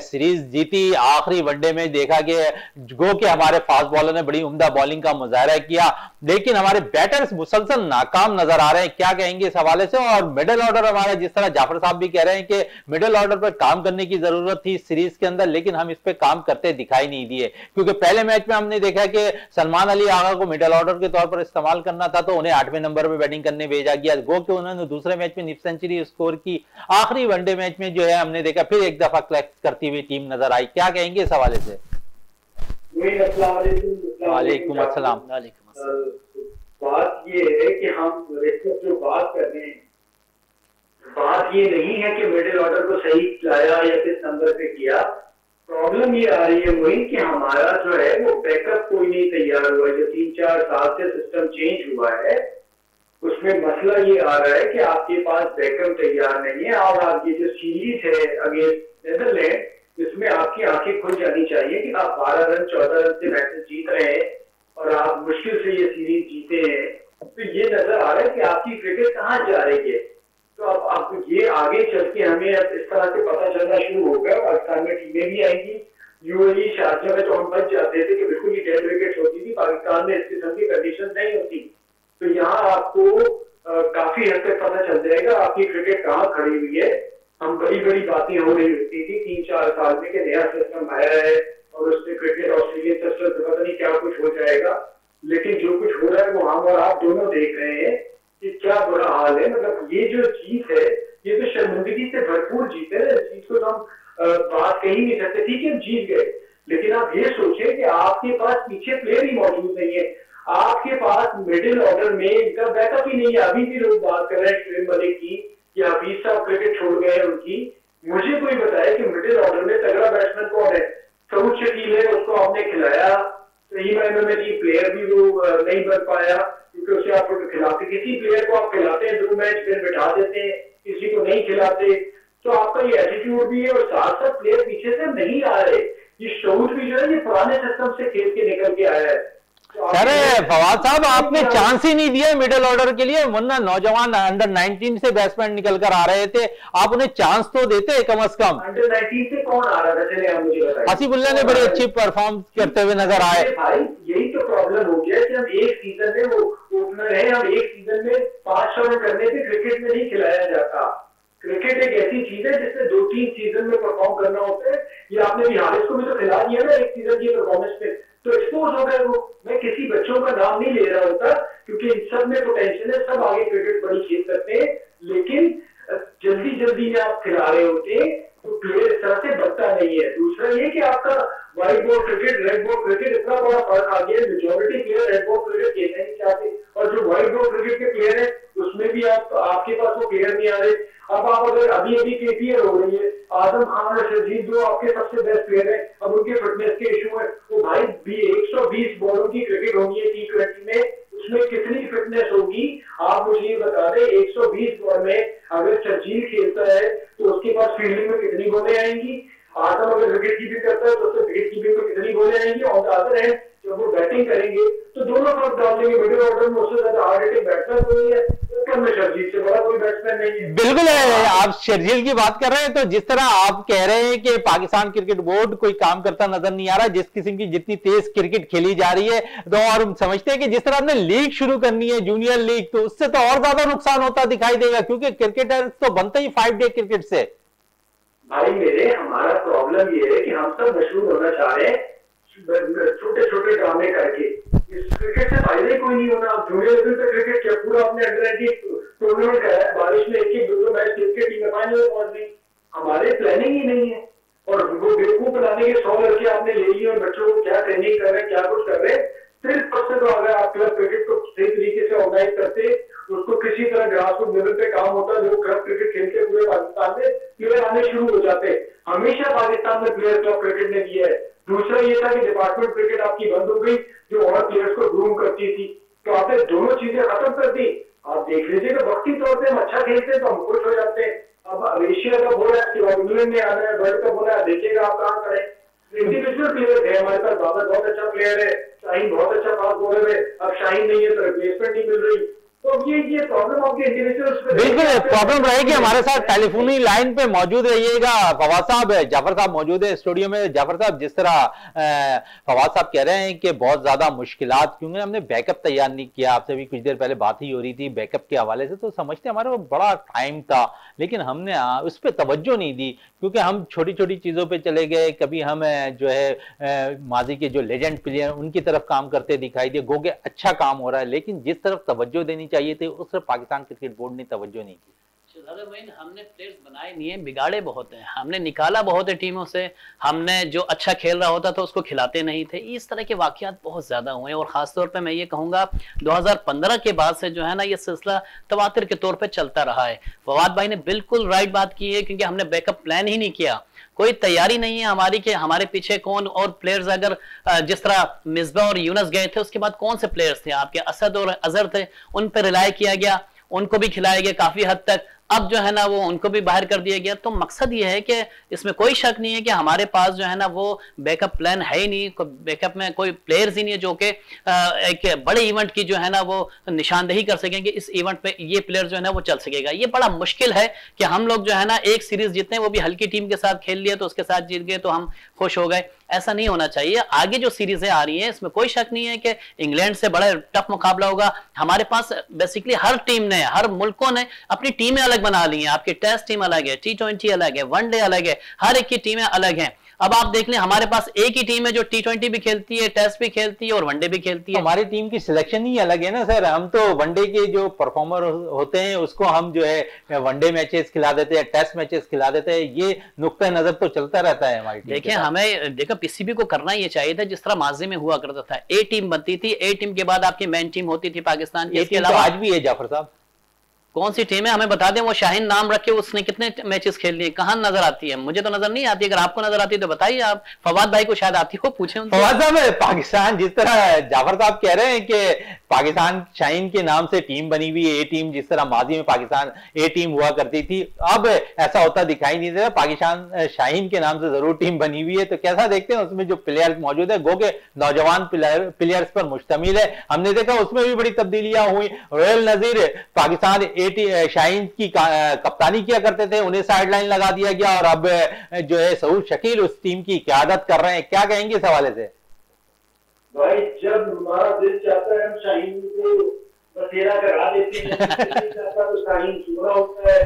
सीरीज़ जीती आखिरी वनडे में देखा कि गो के हमारे फास्ट बॉलर ने बड़ी उम्दा बॉलिंग का मुजाहरा किया, लेकिन हमारे बैटर्स मुसलसल नाकाम नज़र आ रहे हैं। क्या कहेंगे इस हवाले से? और मिडिल ऑर्डर हमारे, जिस तरह जाफ़र साहब भी कह रहे हैं कि मिडिल ऑर्डर पर काम करने की ज़रूरत थी सीरीज़ के अंदर, लेकिन हम इस पर काम करते दिखाई नहीं दिए। क्योंकि पहले मैच में हमने देखा कि सलमान अली आगा को मिडिल ऑर्डर के तौर पर इस्तेमाल करना था तो उन्हें आठवें नंबर पर बैटिंग करने भेजा गया। गो के उन्होंने दूसरे मैच में निप सेंचुरी स्कोर की। आखिरी वनडे मैच में जो है हमने देखा, फिर एक दफ़ा क्लैक्स करती हुई टीम नज़र आई। क्या कहेंगे इस हवाले से? वालेकुम अस्सलाम। बात ये है कि हम जो बात कर रहे हैं, बात ये नहीं है कि मिडिल ऑर्डर को सही लाया या किस नंबर पे किया। प्रॉब्लम ये आ रही है वही कि हमारा जो है, वो बैकअप कोई नहीं तैयार हुआ है। जो तीन चार साल से सिस्टम चेंज हुआ है, उसमें मसला ये आ रहा है कि आपके पास बैकअप तैयार नहीं है। और आपकी जो सीरीज़ है अगेंस्ट नेदरलैंड इसमें आपकी आँखें खुल जानी चाहिए कि आप बारह रन, चौदह रन से मैच जीत रहे हैं और आप मुश्किल से ये सीरीज़ जीते हैं। तो ये नज़र आ रहा है कि आपकी क्रिकेट कहाँ जा रही है। तो अब आप ये आगे चल के हमें अब इस तरह से पता चलना शुरू होगा पाकिस्तान में टीमें भी आएँगी। यूएई शारजा में तो हम बच जाते थे कि बिल्कुल ही डेड विकेट होती थी। पाकिस्तान में इस किस्म की कंडीशन नहीं होती। तो यहाँ आपको काफ़ी हद तक पता चल जाएगा आपकी क्रिकेट कहाँ खड़ी हुई है। हम बड़ी बड़ी बातें हो रही होती थी। तीन चार साल में कि नया सिस्टम आया है और उससे क्रिकेट ऑस्ट्रेलियन सिस्टम से पता नहीं क्या कुछ हो जाएगा। लेकिन जो कुछ हो रहा है, वो हम और आप दोनों देख रहे हैं कि क्या बुरा हाल है। मतलब ये जो जीत है, ये तो शर्मिंदगी से भरपूर जीत है। चीज़ को तो हम बात कही नहीं सकते। ठीक है, हम जीत गए। लेकिन आप ये सोचे कि आपके पास पीछे प्लेयर ही मौजूद नहीं है। आपके पास मिडिल ऑर्डर में इनका बैकअप ही नहीं है। अभी भी लोग बात कर रहे हैं मलिक की। कि हफीज साहब क्रिकेट छोड़ गए उनकी। मुझे कोई बताए कि मिडिल ऑर्डर में तगड़ा बैट्समैन कौन है? सऊद शकील है, उसको आपने खिलाया। सही मायने में जी प्लेयर भी वो नहीं बन पाया, क्योंकि उसे आप खिलाते, किसी प्लेयर को आप खिलाते हैं, दो मैच फिर बिठा देते हैं, किसी को नहीं खिलाते। तो आपका ये एटीट्यूड भी है और साथ साथ प्लेयर पीछे से नहीं आ रहे। ये शौद भी जो है, ये पुराने सिस्टम से खेल के निकल के आया है। अरे फवाद साहब आपने चांस ही नहीं दिया मिडिल ऑर्डर के लिए मुन्ना नौजवान अंडर 19 से बैट्समैन निकल कर आ रहे थे। आप उन्हें चांस तो देते कम अज कम। अंडर 19 से कौन आ रहा था? चले आप मुझे बताइए। हसीबुल्ला ने बड़ी अच्छी परफॉर्म करते हुए नज़र आए। भाई यही तो प्रॉब्लम हो गया कि हम एक सीज़न में वो ओपनर है हम एक सीज़न में पाँच सौ रन करने से क्रिकेट में नहीं खिलाया जाता। क्रिकेट एक ऐसी चीज़ है जिसमें दो तीन सीज़न में परफॉर्म करना होता है। ये आपने भी हारिस को भी तो खिला दिया ना एक सीज़न की परफॉर्मेंस में तो एक्सपोज हो गए वो। मैं किसी बच्चों का नाम नहीं ले रहा होता, क्योंकि इन सब में पोटेंशियल है, सब आगे क्रिकेट बड़ी खेल सकते हैं। लेकिन जल्दी जल्दी आप खिला रहे होते तो प्लेयर इस तरह से बनता नहीं है। दूसरा ये कि आपका white ball cricket red ball cricket इतना बड़ा फ़र्क आ गया majority player red ball cricket खेलना नहीं चाहते और जो व्हाइट बोर्ड क्रिकेट के प्लेयर है, उसमें भी आप, आपके पास वो प्लेयर नहीं आ रहे। अब आप अगर अभी अभी केपीएल हो रही है आज़म खान और शजीद जो आपके सबसे बेस्ट प्लेयर है, अब उनके फिटनेस के इशू है वो भाई भी एक सौ बीस बॉलों की क्रिकेट होगी टी ट्वेंटी में, उसमें कितनी फिटनेस होगी, आप मुझे ये बता दें 120 बॉल में अगर शजीद खेलता है तो उसके पास फील्डिंग में कितनी बॉलें आएँगी? आज़म अगर विकेट कीपिंग करता है तो उससे विकेट कीपिंग में कितनी बॉलें आएँगी? और अदर है जब वो बैटिंग करेंगे तो दोनों तरफ़ डाल देंगे मिडिल ऑर्डर में उससे ज़्यादा हार्ड हिटिंग बैट्समैन हुई है। बिल्कुल है आप शर्जील की बात कर रहे हैं तो जिस तरह आप कह रहे हैं कि पाकिस्तान क्रिकेट बोर्ड कोई काम करता नज़र नहीं आ रहा, जिस किस्म की जितनी तेज क्रिकेट खेली जा रही है तो और हम समझते हैं कि जिस तरह आपने लीग शुरू करनी है जूनियर लीग तो उससे तो और ज़्यादा नुकसान होता दिखाई देगा, क्योंकि क्रिकेटर तो बनते ही फाइव डे क्रिकेट से। भाई मेरे, हमारा प्रॉब्लम ये है कि हम सब मशहूर होना चाह रहे हैं छोटे छोटे ड्रामे करके। इस क्रिकेट से फ़ायदा ही कोई नहीं होना जूनियर लेवल पे क्रिकेट क्या पूरा अपने अंडर टूर्नामेंट का है, बारिश में एक एक दो दो मैच खेल के टीम फाइनल में पहुँच गई। हमारे प्लानिंग ही नहीं है। और वो बेवकूफ़ बनाने के सौ लड़के आपने ले लिए और बच्चों को क्या ट्रेनिंग कर रहे हैं, क्या कुछ कर रहे हैं सिर्फ़ परसेंट तो अगर आप क्लब क्रिकेट को सही तरीके से ऑर्गेनाइज करते, उसको किसी तरह ग्रास रूट लेवल पे काम होता है, जो क्लब क्रिकेट खेलते पूरे पाकिस्तान में प्लेयर आने शुरू हो जाते। हमेशा पाकिस्तान में प्लेयर क्लब क्रिकेट ने दिया है। दूसरा ये था कि डिपार्टमेंट क्रिकेट आपकी बंद हो गई, जो और प्लेयर्स को ग्रूम करती थी। तो आपने दोनों चीज़ें खत्म कर दी। आप देख लीजिए कि वक्ती तौर पर हम अच्छा खेलते हैं तो हम खुश हो जाते हैं। अब एशिया का बोला है कि इंग्लैंड में आना है वर्ल्ड कप बोला है, देखिएगा आप काम करें। इंडिविजुअल प्लेयर है हमारे पास बाबा बहुत अच्छा प्लेयर है शाहीन बहुत अच्छा फास्ट बॉलर है। अब शाहीन नहीं है तो रिप्लेसमेंट नहीं मिल रही। तो बिल्कुल प्रॉब्लम रहेगी हमारे साथ। टेलीफोनी लाइन पे मौजूद रहिएगा। फवाद साहब, जाफ़र साहब मौजूद है स्टूडियो में। जाफ़र साहब, जिस तरह फवाद साहब कह रहे हैं कि बहुत ज़्यादा मुश्किल क्योंकि हमने बैकअप तैयार नहीं किया। आपसे भी कुछ देर पहले बात ही हो रही थी बैकअप के हवाले से। तो समझते हमारे पास बड़ा टाइम था, लेकिन हमने उस पर तवज्जो नहीं दी, क्योंकि हम छोटी छोटी चीज़ों पर चले गए। कभी हम जो है माजी के जो लेजेंड प्लेयर उनकी तरफ़ काम करते दिखाई दिए। गोगे अच्छा काम हो रहा है, लेकिन जिस तरफ़ तवज्जो देनी चाहिए थी, उस तरफ़ पाकिस्तान क्रिकेट बोर्ड ने तवज्जो नहीं की। हमने प्लेयर्स बनाए नहीं है, बिगाड़े बहुत हैं। हमने निकाला बहुत है टीमों से। हमने जो अच्छा खेल रहा होता था, उसको खिलाते नहीं थे। इस तरह के वाकयात बहुत ज़्यादा हुए और खासतौर पे मैं ये कहूँगा 2015 के बाद से जो है ना, ये सिलसिला तवातिर के तौर पे चलता रहा है। फवाद भाई ने बिल्कुल राइट बात की है, क्योंकि हमने बैकअप प्लान ही नहीं किया। कोई तैयारी नहीं है हमारी के हमारे पीछे कौन और प्लेयर्स अगर जिस तरह मिसबा और यूनस गए थे, उसके बाद कौन से प्लेयर्स थे? आपके असद और अजहर थे, उन पर रिलाय किया गया, उनको भी खिलाया गया काफ़ी हद तक। अब जो है ना वो उनको भी बाहर कर दिया गया। तो मकसद ये है कि इसमें कोई शक नहीं है कि हमारे पास जो है ना वो बैकअप प्लान है ही नहीं। बैकअप में कोई प्लेयर्स ही नहीं है जो कि एक बड़े इवेंट की जो है ना वो निशानदेही कर सकें कि इस इवेंट पे ये प्लेयर जो है ना वो चल सकेगा। ये बड़ा मुश्किल है कि हम लोग जो है ना एक सीरीज़ जीतने वो भी हल्की टीम के साथ खेल लिया तो उसके साथ जीत गए तो हम खुश हो गए। ऐसा नहीं होना चाहिए। आगे जो सीरीजें आ रही हैं, इसमें कोई शक नहीं है कि इंग्लैंड से बड़ा टफ मुकाबला होगा। हमारे पास बेसिकली हर टीम ने, हर मुल्कों ने अपनी टीमें अलग बना ली हैं। आपकी टेस्ट टीम अलग है टी ट्वेंटी अलग है वनडे अलग है, हर एक की टीमें अलग हैं। अब आप देख लें हमारे पास एक ही टीम है जो टी ट्वेंटी भी खेलती है टेस्ट भी खेलती है और वनडे भी खेलती है। हमारी टीम की सिलेक्शन ही अलग है ना सर हम तो वनडे के जो परफॉर्मर होते हैं उसको हम जो है वनडे मैचेस खिला देते हैं टेस्ट मैचेस खिला देते हैं। ये नुकता नज़र तो चलता रहता है हमारी देखिए हमें देखो पीसीबी को करना ये चाहिए था जिस तरह माजी में हुआ करता था। ए टीम बनती थी ए टीम के बाद आपकी मेन टीम होती थी पाकिस्तान की। इसके तो अलावा आज भी है जाफ़र साहब। कौन सी टीम है? हमें बता दें, वो शाहीन नाम रख के उसने कितने मैचेस खेल लिए, कहाँ नज़र आती है? मुझे तो नज़र नहीं आती, अगर आपको नज़र आती है तो बताइए आप। फवाद भाई को शायद आती हो, पूछे फवाद साहब, पाकिस्तान, जिस तरह जाफ़र साहब कह रहे हैं कि पाकिस्तान शाहीन के नाम से टीम बनी हुई ए टीम जिस तरह माजी में पाकिस्तान ए टीम हुआ करती थी, अब ऐसा होता दिखाई नहीं दे रहा। पाकिस्तान शाहीन के नाम से ज़रूर टीम बनी हुई है तो कैसा देखते हैं? उसमें जो प्लेयर्स मौजूद है गो के नौजवान प्लेयर्स पर मुश्तमिल है। हमने देखा, उसमें भी बड़ी तब्दीलियाँ हुई। रोयल नजीर पाकिस्तान ए शाहीन की कप्तानी किया करते थे, उन्हें साइडलाइन लगा दिया गया और अब जो है, सऊद शकील उस टीम की क्यादत कर रहे हैं। क्या कहेंगे इस हवाले से? भाई, जब हमारा दिल चाहता है, हम शाहीन को बसेरा करा देते हैं। तो शाहीन सूरा होता है।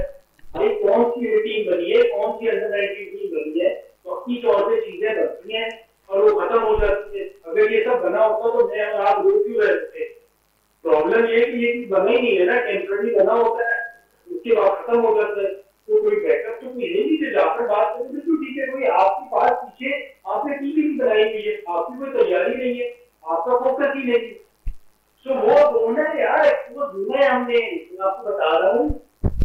भाई, कौन सी टीम बनी है? कौन सी अंडर नाइनटीन टीम बनी है? वक्ती तौर पे चीज़ें बनती हैं और वो खत्म हो जाती है। अगर ये सब बना होता तो मैं आप रोक क्यों रहते। प्रॉब्लम ये कि ये बना ही नहीं है ना टेम्पररी बना होता है। उसके बाद खत्म हो जाता है। तो कोई बैकअप तो कोई है नहीं जो जाकर बात करें तो ठीक है कोई आपकी बात पीछे आपने टीम ही बनाई हुई है। आपकी कोई तैयारी नहीं है। आपका फोकस ही नहीं सो वो दोनों यार, वो दोनों हमने, मैं आपको बता रहा हूँ,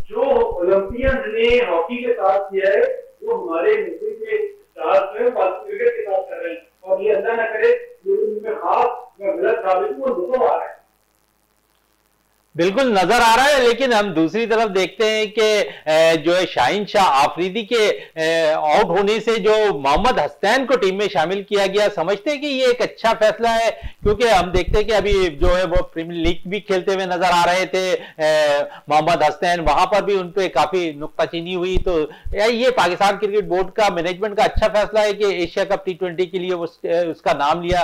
जो ओलंपियंस ने हॉकी के साथ किया है, वो हमारे मुंबई के जो है क्रिकेट के साथ कर रहे हैं। और ये अल्लाह ना करे जो उनमें खास या गलत साबित वो दोनों आ रहे हैं। बिल्कुल नज़र आ रहा है लेकिन हम दूसरी तरफ़ देखते हैं कि जो है शाहिन शाह आफरीदी के आउट होने से जो मोहम्मद हस्तैन को टीम में शामिल किया गया समझते हैं कि ये एक अच्छा फैसला है क्योंकि हम देखते हैं कि अभी जो है वो प्रीमियर लीग भी खेलते हुए नज़र आ रहे थे मोहम्मद हस्तैन वहाँ पर भी उन पर काफ़ी नुकताचीनी हुई तो ये पाकिस्तान क्रिकेट बोर्ड का मैनेजमेंट का अच्छा फैसला है कि एशिया कप टी ट्वेंटी के लिए उस, उसका नाम लिया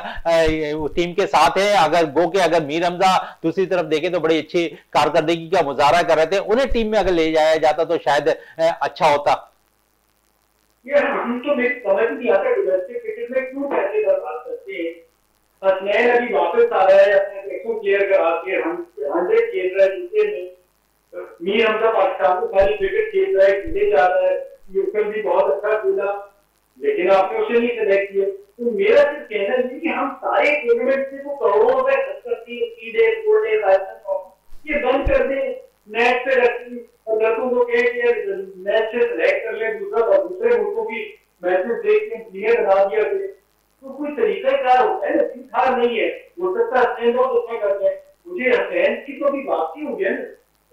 टीम के साथ है अगर गो के अगर मीर हमजा दूसरी तरफ़ देखें तो बड़ी अच्छी कारकर्दगी का मुजाहरा कर रहे थे? उन्हें टीम में अगर ले जाया जाता तो शायद अच्छा होता। ये हम तो समझ नहीं आता डोमेस्टिक क्रिकेट में क्यों पैसे करते हैं? हसनैन अभी वापस आ रहा है, अपने एक प्लेयर करा के हम हंड्रेड खेल में। मीर पाकिस्तान को सारी क्रिकेट खेल रहा है खेले जा रहा है। भी बहुत अच्छा खेला, लेकिन आपने उसे नहीं सेलेक्ट किया। तो मेरा सिर्फ़ कहना है कि हम सारे टूर्नामेंट से वो करोड़ों रुपए खर्च करती है ये बंद कर दे। मैच पे रखी और लड़कों को कहे कि मैच से सेलेक्ट कर ले दूसरा और दूसरे मुल्कों की मैचेस देख के प्लेयर बना दिया गया तो कोई तरीका क्या होता है ना था नहीं है। हो सकता है हसैन बहुत अच्छा करते हैं मुझे हसैन की तो भी बात ही गया ना।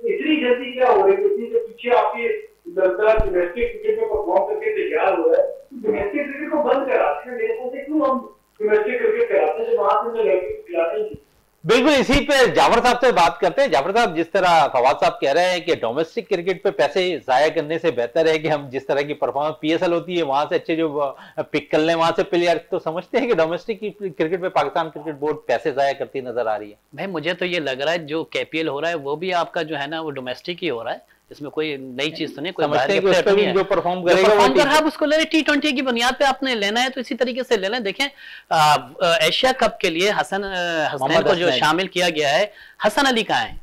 तो इतनी जल्दी क्या हो रही है? इतनी तो पीछे आपके दरअसल डोमेस्टिक क्रिकेट में परफॉर्म करके तैयार हो रहा है। डोमेस्टिक क्रिकेट को बंद कराते हैं, मेरे को क्यों हम डोमेस्टिक क्रिकेट कराते हैं? जब वहाँ से लड़के खिलाते हैं। बिल्कुल, इसी पे जावर साहब से बात करते हैं। जावर साहब, जिस तरह फवाद साहब कह रहे हैं कि डोमेस्टिक क्रिकेट पे पैसे जाया करने से बेहतर है कि हम जिस तरह की परफॉर्मेंस पीएसएल होती है, वहाँ से अच्छे जो पिक कर लें, वहाँ से प्लेयर तो समझते हैं कि डोमेस्टिक क्रिकेट पे पाकिस्तान क्रिकेट बोर्ड पैसे जाया करती नज़र आ रही है। भाई, मुझे तो ये लग रहा है, जो केपीएल हो रहा है, वो भी आपका जो है ना, वो डोमेस्टिक ही हो रहा है। इसमें कोई नई चीज़ तो नहीं कोई बाहर के नहीं है। जो परफॉर्म करेगा परफॉर्म कर रहा है उसको ले टी ट्वेंटी की बुनियाद पे आपने लेना है तो इसी तरीके से लेना लें। देखें एशिया कप के लिए हसन हसन को जो शामिल किया गया है हसन अली कहाँ है?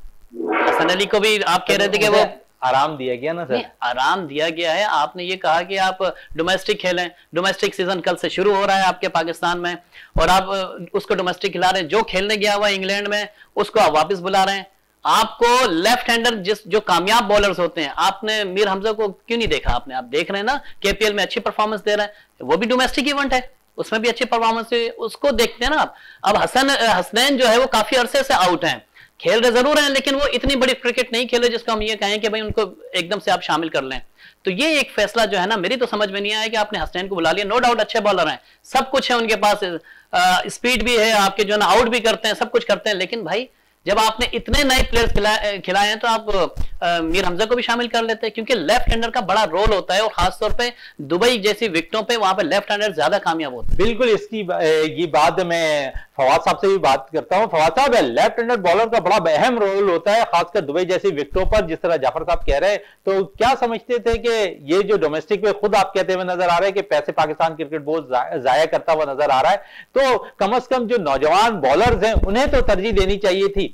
हसन अली को भी आप कह रहे थे कि वो आराम दिया गया ना सर। आराम दिया गया है। आपने ये कहा कि आप डोमेस्टिक खेलें। डोमेस्टिक सीज़न कल से शुरू हो रहा है आपके पाकिस्तान में। और आप उसको डोमेस्टिक खिला रहे हैं। जो खेलने गया हुआ इंग्लैंड में उसको आप वापस बुला रहे हैं। आपको लेफ़्ट हैंडर जिस, जो कामयाब बॉलर्स होते हैं, आपने मीर हमजा को क्यों नहीं देखा आपने? आप देख रहे हैं ना केपीएल में अच्छी परफॉर्मेंस दे रहे हैं, वो भी डोमेस्टिक इवेंट है, उसमें भी अच्छी परफॉर्मेंस है, उसको देखते हैं ना आप। अब हसन, हसनैन जो है वो काफ़ी अरसे से आउट हैं। खेल रहे ज़रूर हैं, लेकिन वो इतनी बड़ी क्रिकेट नहीं खेले जिसको हम ये कहें कि भाई उनको एकदम से आप शामिल कर लें। तो ये एक फैसला जो है ना, मेरी तो समझ में नहीं आया कि आपने हसनैन को बुला लिया। नो डाउट अच्छे बॉलर हैं। सब कुछ है उनके पास स्पीड भी है, आपके जो है ना आउट भी करते हैं, सब कुछ करते हैं, लेकिन भाई जब आपने इतने नए प्लेयर्स खिलाए खिलाए हैं तो आप मीर हमजा को भी शामिल कर लेते हैं, क्योंकि लेफ़्ट हैंडर का बड़ा रोल होता है, और खासतौर पे दुबई जैसी विकटों पे वहाँ पे लेफ़्ट हैंडर ज़्यादा कामयाब होते हैं। बिल्कुल, इसकी ये बात मैं फवाद साहब से भी बात करता हूँ। फवाद साहब लेफ़्ट हैंडर बॉलर का बड़ा अहम रोल होता है, खासकर दुबई जैसी विकटों पर, जिस तरह जाफ़र साहब कह रहे हैं। तो क्या समझते थे कि ये जो डोमेस्टिक में खुद आप कहते हुए नज़र आ रहे हैं कि पैसे पाकिस्तान क्रिकेट बोर्ड जाया करता हुआ नज़र आ रहा है। तो कम अज कम जो नौजवान बॉलर हैं, उन्हें तो तरजीह देनी चाहिए थी।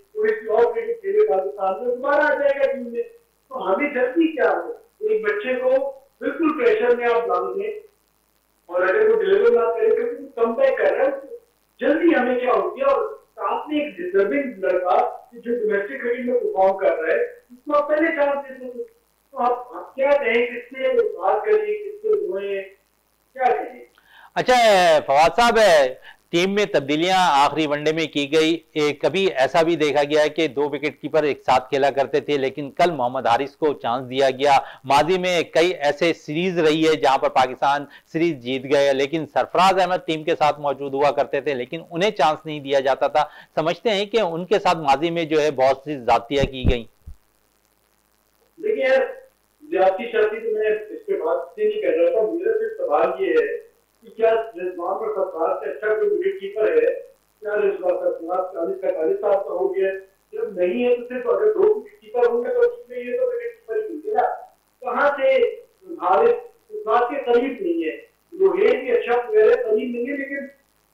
में तो हमें जल्दी क्या एक बच्चे को बिल्कुल प्रेशर में आप डाल दें। और अगर वो डिलीवर ना करे तो कर रहा है। जो डोमेस्टिक तो आप, क्या कहें? किससे बात किससे रोए? क्या कहें? अच्छा फवाद साहब टीम में तब्दीलियाँ आखिरी वनडे में की गई। एक कभी ऐसा भी देखा गया है कि दो विकेट कीपर एक साथ खेला करते थे, लेकिन कल मोहम्मद हारिस को चांस दिया गया। माजी में कई ऐसे सीरीज़ रही है जहाँ पर पाकिस्तान सीरीज़ जीत गए, लेकिन सरफराज अहमद टीम के साथ मौजूद हुआ करते थे, लेकिन उन्हें चांस नहीं दिया जाता था। समझते हैं कि उनके साथ माजी में जो है बहुत सी जातियाँ की गई। देखिए तो मैं इसके बाद नहीं कर रहा था। मेरा सिर्फ़ सवाल ये है कि क्या रिजवान पर सरकार से अच्छा कोई विकेट कीपर है? क्या रिजवान सरकार चालीस पैंतालीस साल का हो गया जब नहीं है तो सिर्फ़ अगर दो विकेट कीपर होंगे तो उसमें ये तो विकेट कीपर ही मिलते ना। कहाँ से भारत इस बात के करीब नहीं है। रोहेल भी अच्छा प्लेयर है करीब नहीं है लेकिन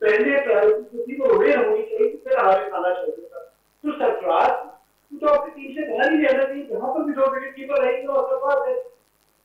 पहले किसी को रोहेल होनी चाहिए तो फिर हमारे खाना चाहिए तो सरकार तो अपनी टीम से बाहर ही रहना चाहिए जहाँ पर भी दो विकेट कीपर रहेंगे वो असर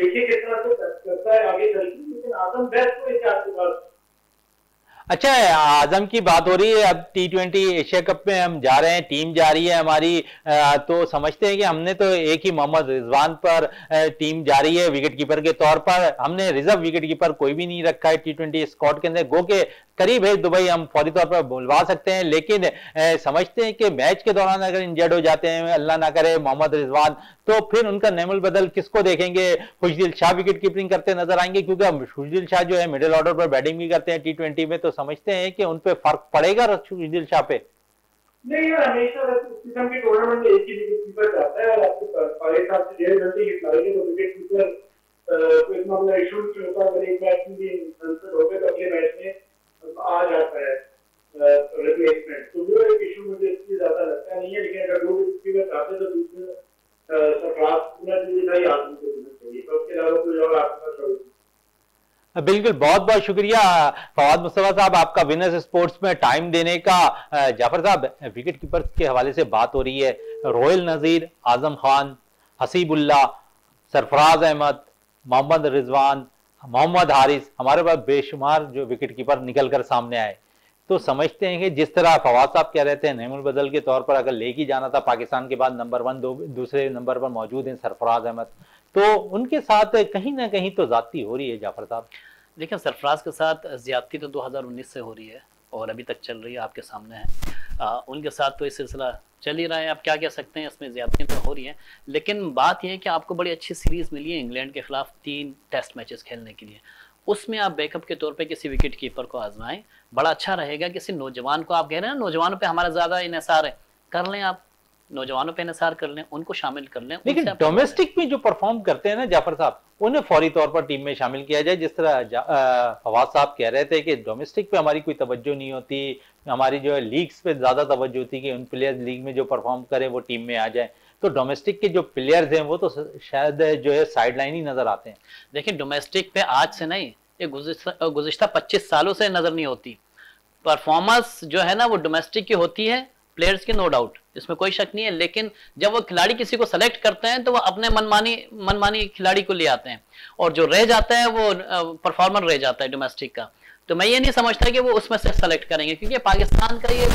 लेकिन आज़म पास अच्छा आज़म की बात हो रही है, अब टी ट्वेंटी एशिया कप में हम जा रहे हैं टीम जा रही है हमारी तो समझते हैं कि हमने तो एक ही मोहम्मद रिजवान पर टीम जा रही है विकेट कीपर के तौर पर। हमने रिज़र्व विकेट कीपर कोई भी नहीं रखा है टी ट्वेंटी स्कॉट के अंदर गो के करीब है, दुबई हम फौरी तौर पर बुलवा सकते हैं, लेकिन समझते हैं कि मैच के दौरान अगर इंजर्ड हो जाते हैं, अल्लाह ना करे, मोहम्मद रिजवान तो फिर उनका नेमल बदल किसको देखेंगे? खुशदिल शाह विकेट कीपिंग करते नज़र आएँगे, क्योंकि खुशदिल शाह जो है मिडिल ऑर्डर पर बैटिंग भी करते हैं टी ट्वेंटी में तो समझते हैं कि उन पर फ़र्क पड़ेगा खुशदिल शाह पे? नहीं, यार, हमेशा किस्म के टूर्नामेंट में एक ही विकेट कीपर जाता है और आपको पहले साल से डेढ़ घंटे की खिलाएँगे तो विकेट कीपर को इतना बड़ा इशू होता, अगर एक मैच में भी हो गए तो अगले मैच में आ जाता है रिप्लेसमेंट तो वो एक इशू मुझे ज़्यादा लगता नहीं है लेकिन अगर दो विकेट चाहते तो दूसरे होना चाहिए आदमी को देना चाहिए तो उसके अलावा कोई और आपका चॉइस बिल्कुल, बहुत बहुत शुक्रिया, फवाद मुस्तफ़ा साहब, आपका विनर्स स्पोर्ट्स में टाइम देने का। जाफ़र साहब विकेट कीपर के हवाले से बात हो रही है। रोयल नज़ीर, आज़म खान, हसीबुल्ला, सरफराज अहमद, मोहम्मद रिजवान मोहम्मद हारिस, हमारे पास बेशुमार जो विकेट कीपर निकल कर सामने आए। तो समझते हैं कि जिस तरह फवाद साहब कह रहे थे नहमुल बदल के तौर पर अगर लेके जाना था पाकिस्तान के बाद, नंबर वन दो, दूसरे नंबर पर मौजूद हैं सरफराज अहमद। तो उनके साथ कहीं ना कहीं तो जाती हो रही है जाफ़र साहब। देखिए, सरफराज के साथ ज्यादती तो 2019 से हो रही है। और अभी तक चल रही है आपके सामने है। आ, उनके साथ तो ये सिलसिला चल ही रहा है। आप क्या कह सकते हैं इसमें ज़्यादा तो हो रही हैं लेकिन बात यह है कि आपको बड़ी अच्छी सीरीज़ मिली है इंग्लैंड के खिलाफ तीन टेस्ट मैचेस खेलने के लिए। उसमें आप बैकअप के तौर पे किसी विकेट कीपर को आजमाएँ। बड़ा अच्छा रहेगा किसी नौजवान को आप कह रहे हैं नौजवान पे हमारा ज़्यादा इनसार है। कर लें आप। नौजवानों पर निसार कर लें उनको शामिल कर लें लेकिन डोमेस्टिक में जो परफॉर्म करते हैं ना जाफ़र साहब उन्हें फौरी तौर पर टीम में शामिल किया जाए। जिस तरह फवाद साहब कह रहे थे कि डोमेस्टिक पे हमारी कोई तवज्जो नहीं होती हमारी जो है लीग्स पे ज़्यादा तवज्जो होती कि उन प्लेयर्स लीग में जो परफॉर्म करें वो टीम में आ जाए। तो डोमेस्टिक के जो प्लेयर्स हैं वो तो शायद जो है साइड लाइन ही नज़र आते हैं। देखिए डोमेस्टिक पे आज से नहीं ये गुजशत पच्चीस सालों से नज़र नहीं होती। परफॉर्मेंस जो है ना वो डोमेस्टिक की होती है प्लेयर्स की नो डाउट इसमें कोई शक नहीं है, लेकिन जब वो खिलाड़ी किसी को सेलेक्ट करते हैं तो वो अपने मनमानी मनमानी खिलाड़ी को ले आते हैं। और जो रह जाता है, वो परफॉर्मर रह जाता है डोमेस्टिक का। तो मैं ये नहीं समझता कि वो उसमें से सेलेक्ट करेंगे, क्योंकि पाकिस्तान का ये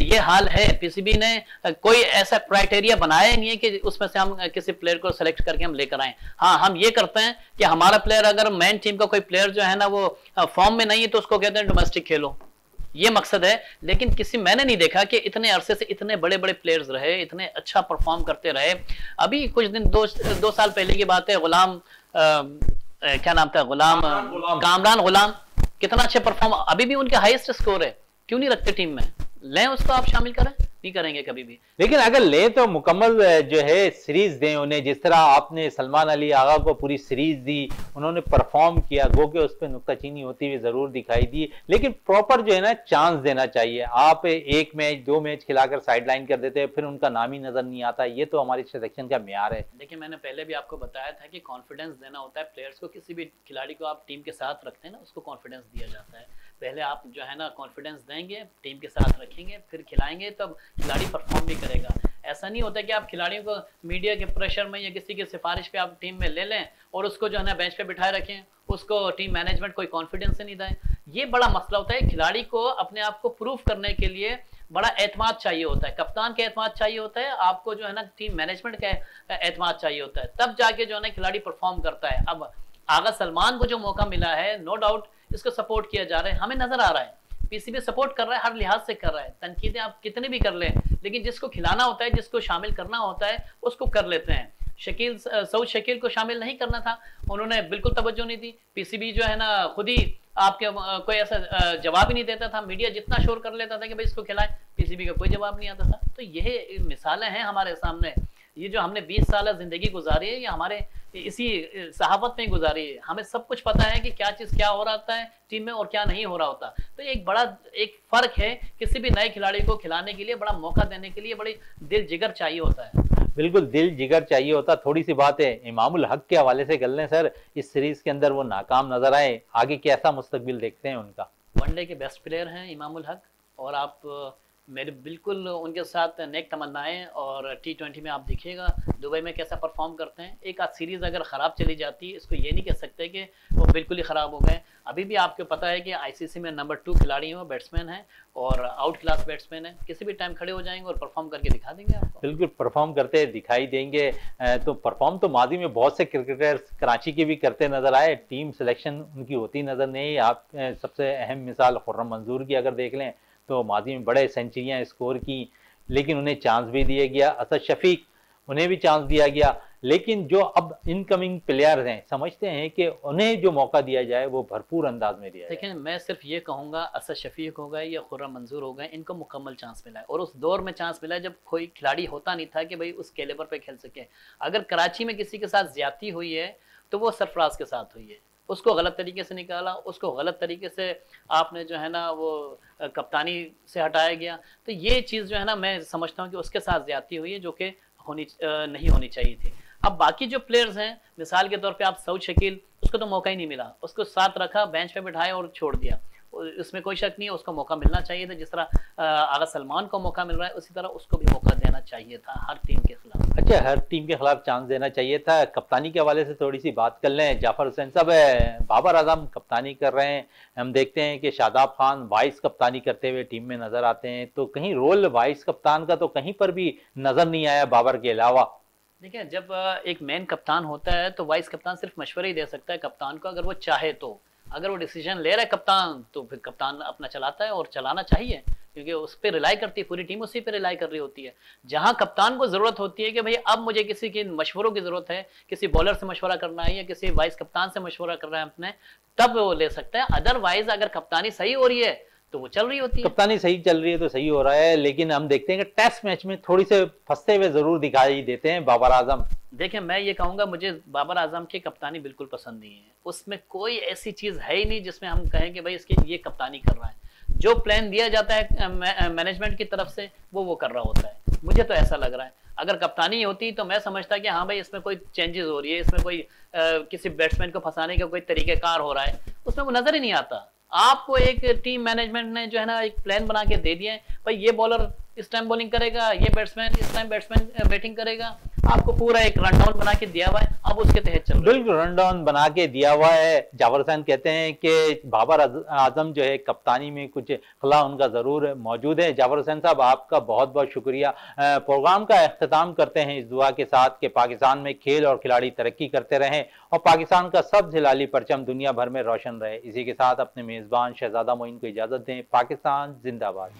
ये हाल है। पीसीबी ने कोई ऐसा क्राइटेरिया बनाया नहीं है कि उसमें से हम किसी प्लेयर को सेलेक्ट करके हम लेकर आए। हाँ हम ये करते हैं कि हमारा प्लेयर अगर मेन टीम का कोई प्लेयर जो है ना, वो फॉर्म में नहीं है तो उसको कहते हैं डोमेस्टिक खेलो। ये मकसद है लेकिन किसी मैंने नहीं देखा कि इतने अरसे से इतने बड़े बड़े प्लेयर्स रहे इतने अच्छा परफॉर्म करते रहे। अभी कुछ दिन दो दो साल पहले की बात है गुलाम क्या नाम था गुलाम कामरान गुलाम। कितना अच्छा परफॉर्म अभी भी उनके हाईएस्ट स्कोर है। क्यों नहीं रखते टीम में? लें उसको आप शामिल करें। नहीं करेंगे कभी भी। लेकिन अगर ले तो मुकम्मल जो है सीरीज़ दें उन्हें। जिस तरह आपने सलमान अली आगा को पूरी सीरीज़ दी उन्होंने परफॉर्म किया गो के उस पर नुकताचीनी होती हुई ज़रूर दिखाई दी। लेकिन प्रॉपर जो है ना चांस देना चाहिए। आप एक मैच दो मैच खिलाकर साइड लाइन कर देते हैं फिर उनका नाम ही नज़र नहीं आता। ये तो हमारे सिलेक्शन का म्यार है। देखिए मैंने पहले भी आपको बताया था कि कॉन्फिडेंस देना होता है प्लेयर्स को। किसी भी खिलाड़ी को आप टीम के साथ रखते हैं ना उसको कॉन्फिडेंस दिया जाता है। पहले आप जो है ना कॉन्फिडेंस देंगे टीम के साथ रखेंगे, फिर खिलाएँगे, तब खिलाड़ी परफॉर्म भी करेगा। ऐसा नहीं होता कि आप खिलाड़ियों को मीडिया के प्रेशर में या किसी की सिफारिश पे आप टीम में ले लें और उसको जो है ना बेंच पे बिठाए रखें, उसको टीम मैनेजमेंट कोई कॉन्फिडेंस नहीं दें। ये बड़ा मसला होता है, खिलाड़ी को अपने आप को प्रूफ करने के लिए बड़ा एतमाद चाहिए होता है। कप्तान का एतमाद चाहिए होता है, आपको जो है ना टीम मैनेजमेंट का एतमाद चाहिए होता है। तब जाके जो है ना खिलाड़ी परफॉर्म करता है। अब आगा सलमान को जो मौका मिला है नो डाउट इसको सपोर्ट किया जा रहा है, हमें नज़र आ रहा है। पीसीबी सपोर्ट कर रहा है, हर लिहाज से कर रहा है। तनकीदें आप कितने भी कर लें, लेकिन जिसको खिलाना होता है, जिसको शामिल करना होता है, उसको कर लेते हैं। शकील सऊद शकील को शामिल नहीं करना था, उन्होंने बिल्कुल तवज्जो नहीं दी। पीसीबी जो है ना, खुद ही आपके कोई ऐसा जवाब ही नहीं देता था। मीडिया जितना शोर कर लेता था कि भाई इसको खिलाएँ, पीसीबी का कोई जवाब नहीं आता था। तो यह मिसालें हैं हमारे सामने। ये जो हमने 20 साल ज़िंदगी गुजारी है ये हमारे इसी सहावत में गुजारी है। हमें सब कुछ पता है कि क्या चीज़ क्या हो रहा होता है टीम में और क्या नहीं हो रहा होता। तो एक बड़ा एक फ़र्क है किसी भी नए खिलाड़ी को खिलाने के लिए बड़ा मौका देने के लिए बड़ी दिल जिगर चाहिए होता है। बिल्कुल दिल जिगर चाहिए होता। थोड़ी सी बात है इमामुल हक के हवाले से कर लें सर इस सीरीज़ के अंदर वो नाकाम नज़र आए। आगे कैसा मुस्तबिल देखते हैं उनका। वनडे के बेस्ट प्लेयर हैं इमामुल हक और आप मेरे बिल्कुल उनके साथ नेक तमन्नाएँ और टी ट्वेंटी में आप देखिएगा, दुबई में कैसा परफॉर्म करते हैं। एक आध सीरीज़ अगर ख़राब चली जाती है इसको ये नहीं कह सकते कि वो बिल्कुल ही ख़राब हो गए। अभी भी आपको पता है कि आईसीसी में नंबर टू खिलाड़ी हैं बैट्समैन हैं और आउट क्लास बैट्समैन है। किसी भी टाइम खड़े हो जाएँगे और परफॉर्म करके दिखा देंगे आपको। बिल्कुल परफॉर्म करते दिखाई देंगे। तो परफॉर्म तो माजी में बहुत से क्रिकेटर्स कराची के भी करते नज़र आए। टीम सिलेक्शन उनकी होती नज़र नहीं। आप सबसे अहम मिसाल खुर्रम मंजूर की अगर देख लें तो माजी में बड़े सेंचुरियाँ स्कोर की लेकिन उन्हें चांस भी दिया गया। असद शफीक उन्हें भी चांस दिया गया। लेकिन जो अब इनकमिंग प्लेयर्स हैं समझते हैं कि उन्हें जो मौका दिया जाए वो भरपूर अंदाज में दिया लेकिन मैं सिर्फ़ ये कहूँगा असद शफीक हो गए या खुर्रम मंजूर हो गए इनको मुकम्मल चांस मिला है। और उस दौर में चांस मिला है जब कोई खिलाड़ी होता नहीं था कि भाई उस कैलेबर पर खेल सके। अगर कराची में किसी के साथ ज़्यादा हुई है तो वो सरफराज के साथ हुई है। उसको गलत तरीके से निकाला, उसको गलत तरीके से आपने जो है ना वो कप्तानी से हटाया गया। तो ये चीज़ जो है ना मैं समझता हूँ कि उसके साथ ज़्यादा हुई है, जो कि होनी नहीं होनी चाहिए थी। अब बाकी जो प्लेयर्स हैं, मिसाल के तौर पे आप सऊद शकील, उसको तो मौका ही नहीं मिला। उसको साथ रखा, बेंच पे बिठाया और छोड़ दिया। उसमें कोई शक नहीं है उसको मौका मिलना चाहिए था। जिस तरह आगा सलमान को मौका मिल रहा है उसी तरह उसको भी मौका देना चाहिए था हर टीम के खिलाफ। अच्छा हर टीम के खिलाफ चांस देना चाहिए था। कप्तानी के हवाले से थोड़ी सी बात कर लें। जाफ़र हुसैन साहब बाबर आज़म कप्तानी कर रहे हैं। हम देखते हैं कि शादाब खान वाइस कप्तानी करते हुए टीम में नज़र आते हैं। तो कहीं रोल वाइस कप्तान का तो कहीं पर भी नज़र नहीं आया बाबर के अलावा। देखिए जब एक मेन कप्तान होता है तो वाइस कप्तान सिर्फ़ मशवरे ही दे सकता है। कप्तान को अगर वो चाहे तो। अगर वो डिसीज़न ले रहा है कप्तान तो फिर कप्तान अपना चलाता है और चलाना चाहिए, क्योंकि उस पर रिलाई करती है, पूरी टीम उसी पर रिलाई कर रही होती है। जहाँ कप्तान को ज़रूरत होती है कि भाई अब मुझे किसी के मशवरों की ज़रूरत है, किसी बॉलर से मशवरा करना है या किसी वाइस कप्तान से मशवरा करना है अपने, तब वो ले सकता है। अदरवाइज़ अगर कप्तानी सही हो रही है तो वो चल रही होती है। कप्तानी सही चल रही है तो सही हो रहा है लेकिन हम देखते हैं कि टेस्ट मैच में थोड़ी से फंसते हुए ज़रूर दिखाई देते हैं बाबर आज़म। देखिए मैं ये कहूँगा मुझे बाबर आज़म की कप्तानी बिल्कुल पसंद नहीं है। उसमें कोई ऐसी चीज़ है ही नहीं जिसमें हम कहें कि भाई इसकी ये कप्तानी कर रहा है। जो प्लान दिया जाता है मैनेजमेंट की तरफ़ से वो वो कर रहा होता है। मुझे तो ऐसा लग रहा है। अगर कप्तानी होती तो मैं समझता कि हाँ भाई इसमें कोई चेंजेस हो रही है इसमें कोई आ, किसी बैट्समैन को फंसाने का कोई तरीकेकार हो रहा है। उसमें वो नज़र ही नहीं आता। आपको एक टीम मैनेजमेंट ने जो है ना एक प्लान बना के दे दिया है। भाई ये बॉलर इस टाइम बॉलिंग करेगा, ये बैट्समैन इस टाइम बैट्समैन बैटिंग करेगा। आपको पूरा एक रनडाउन बना के दिया हुआ है, अब उसके तहत चल बिल्कुल रन डाउन बना के दिया हुआ है। जावर हुसैन कहते हैं कि बाबर आज़म जो है, कप्तानी में कुछ खला उनका ज़रूर मौजूद है। जावर हुसैन साहब, आपका बहुत बहुत शुक्रिया प्रोग्राम का अख्ताम करते हैं इस दुआ के साथ कि पाकिस्तान में खेल और खिलाड़ी तरक्की करते रहें और पाकिस्तान का सब जिलाली परचम दुनिया भर में रोशन रहे। इसी के साथ अपने मेज़बान शहजादा मोइन को इजाज़त दें। पाकिस्तान जिंदाबाद।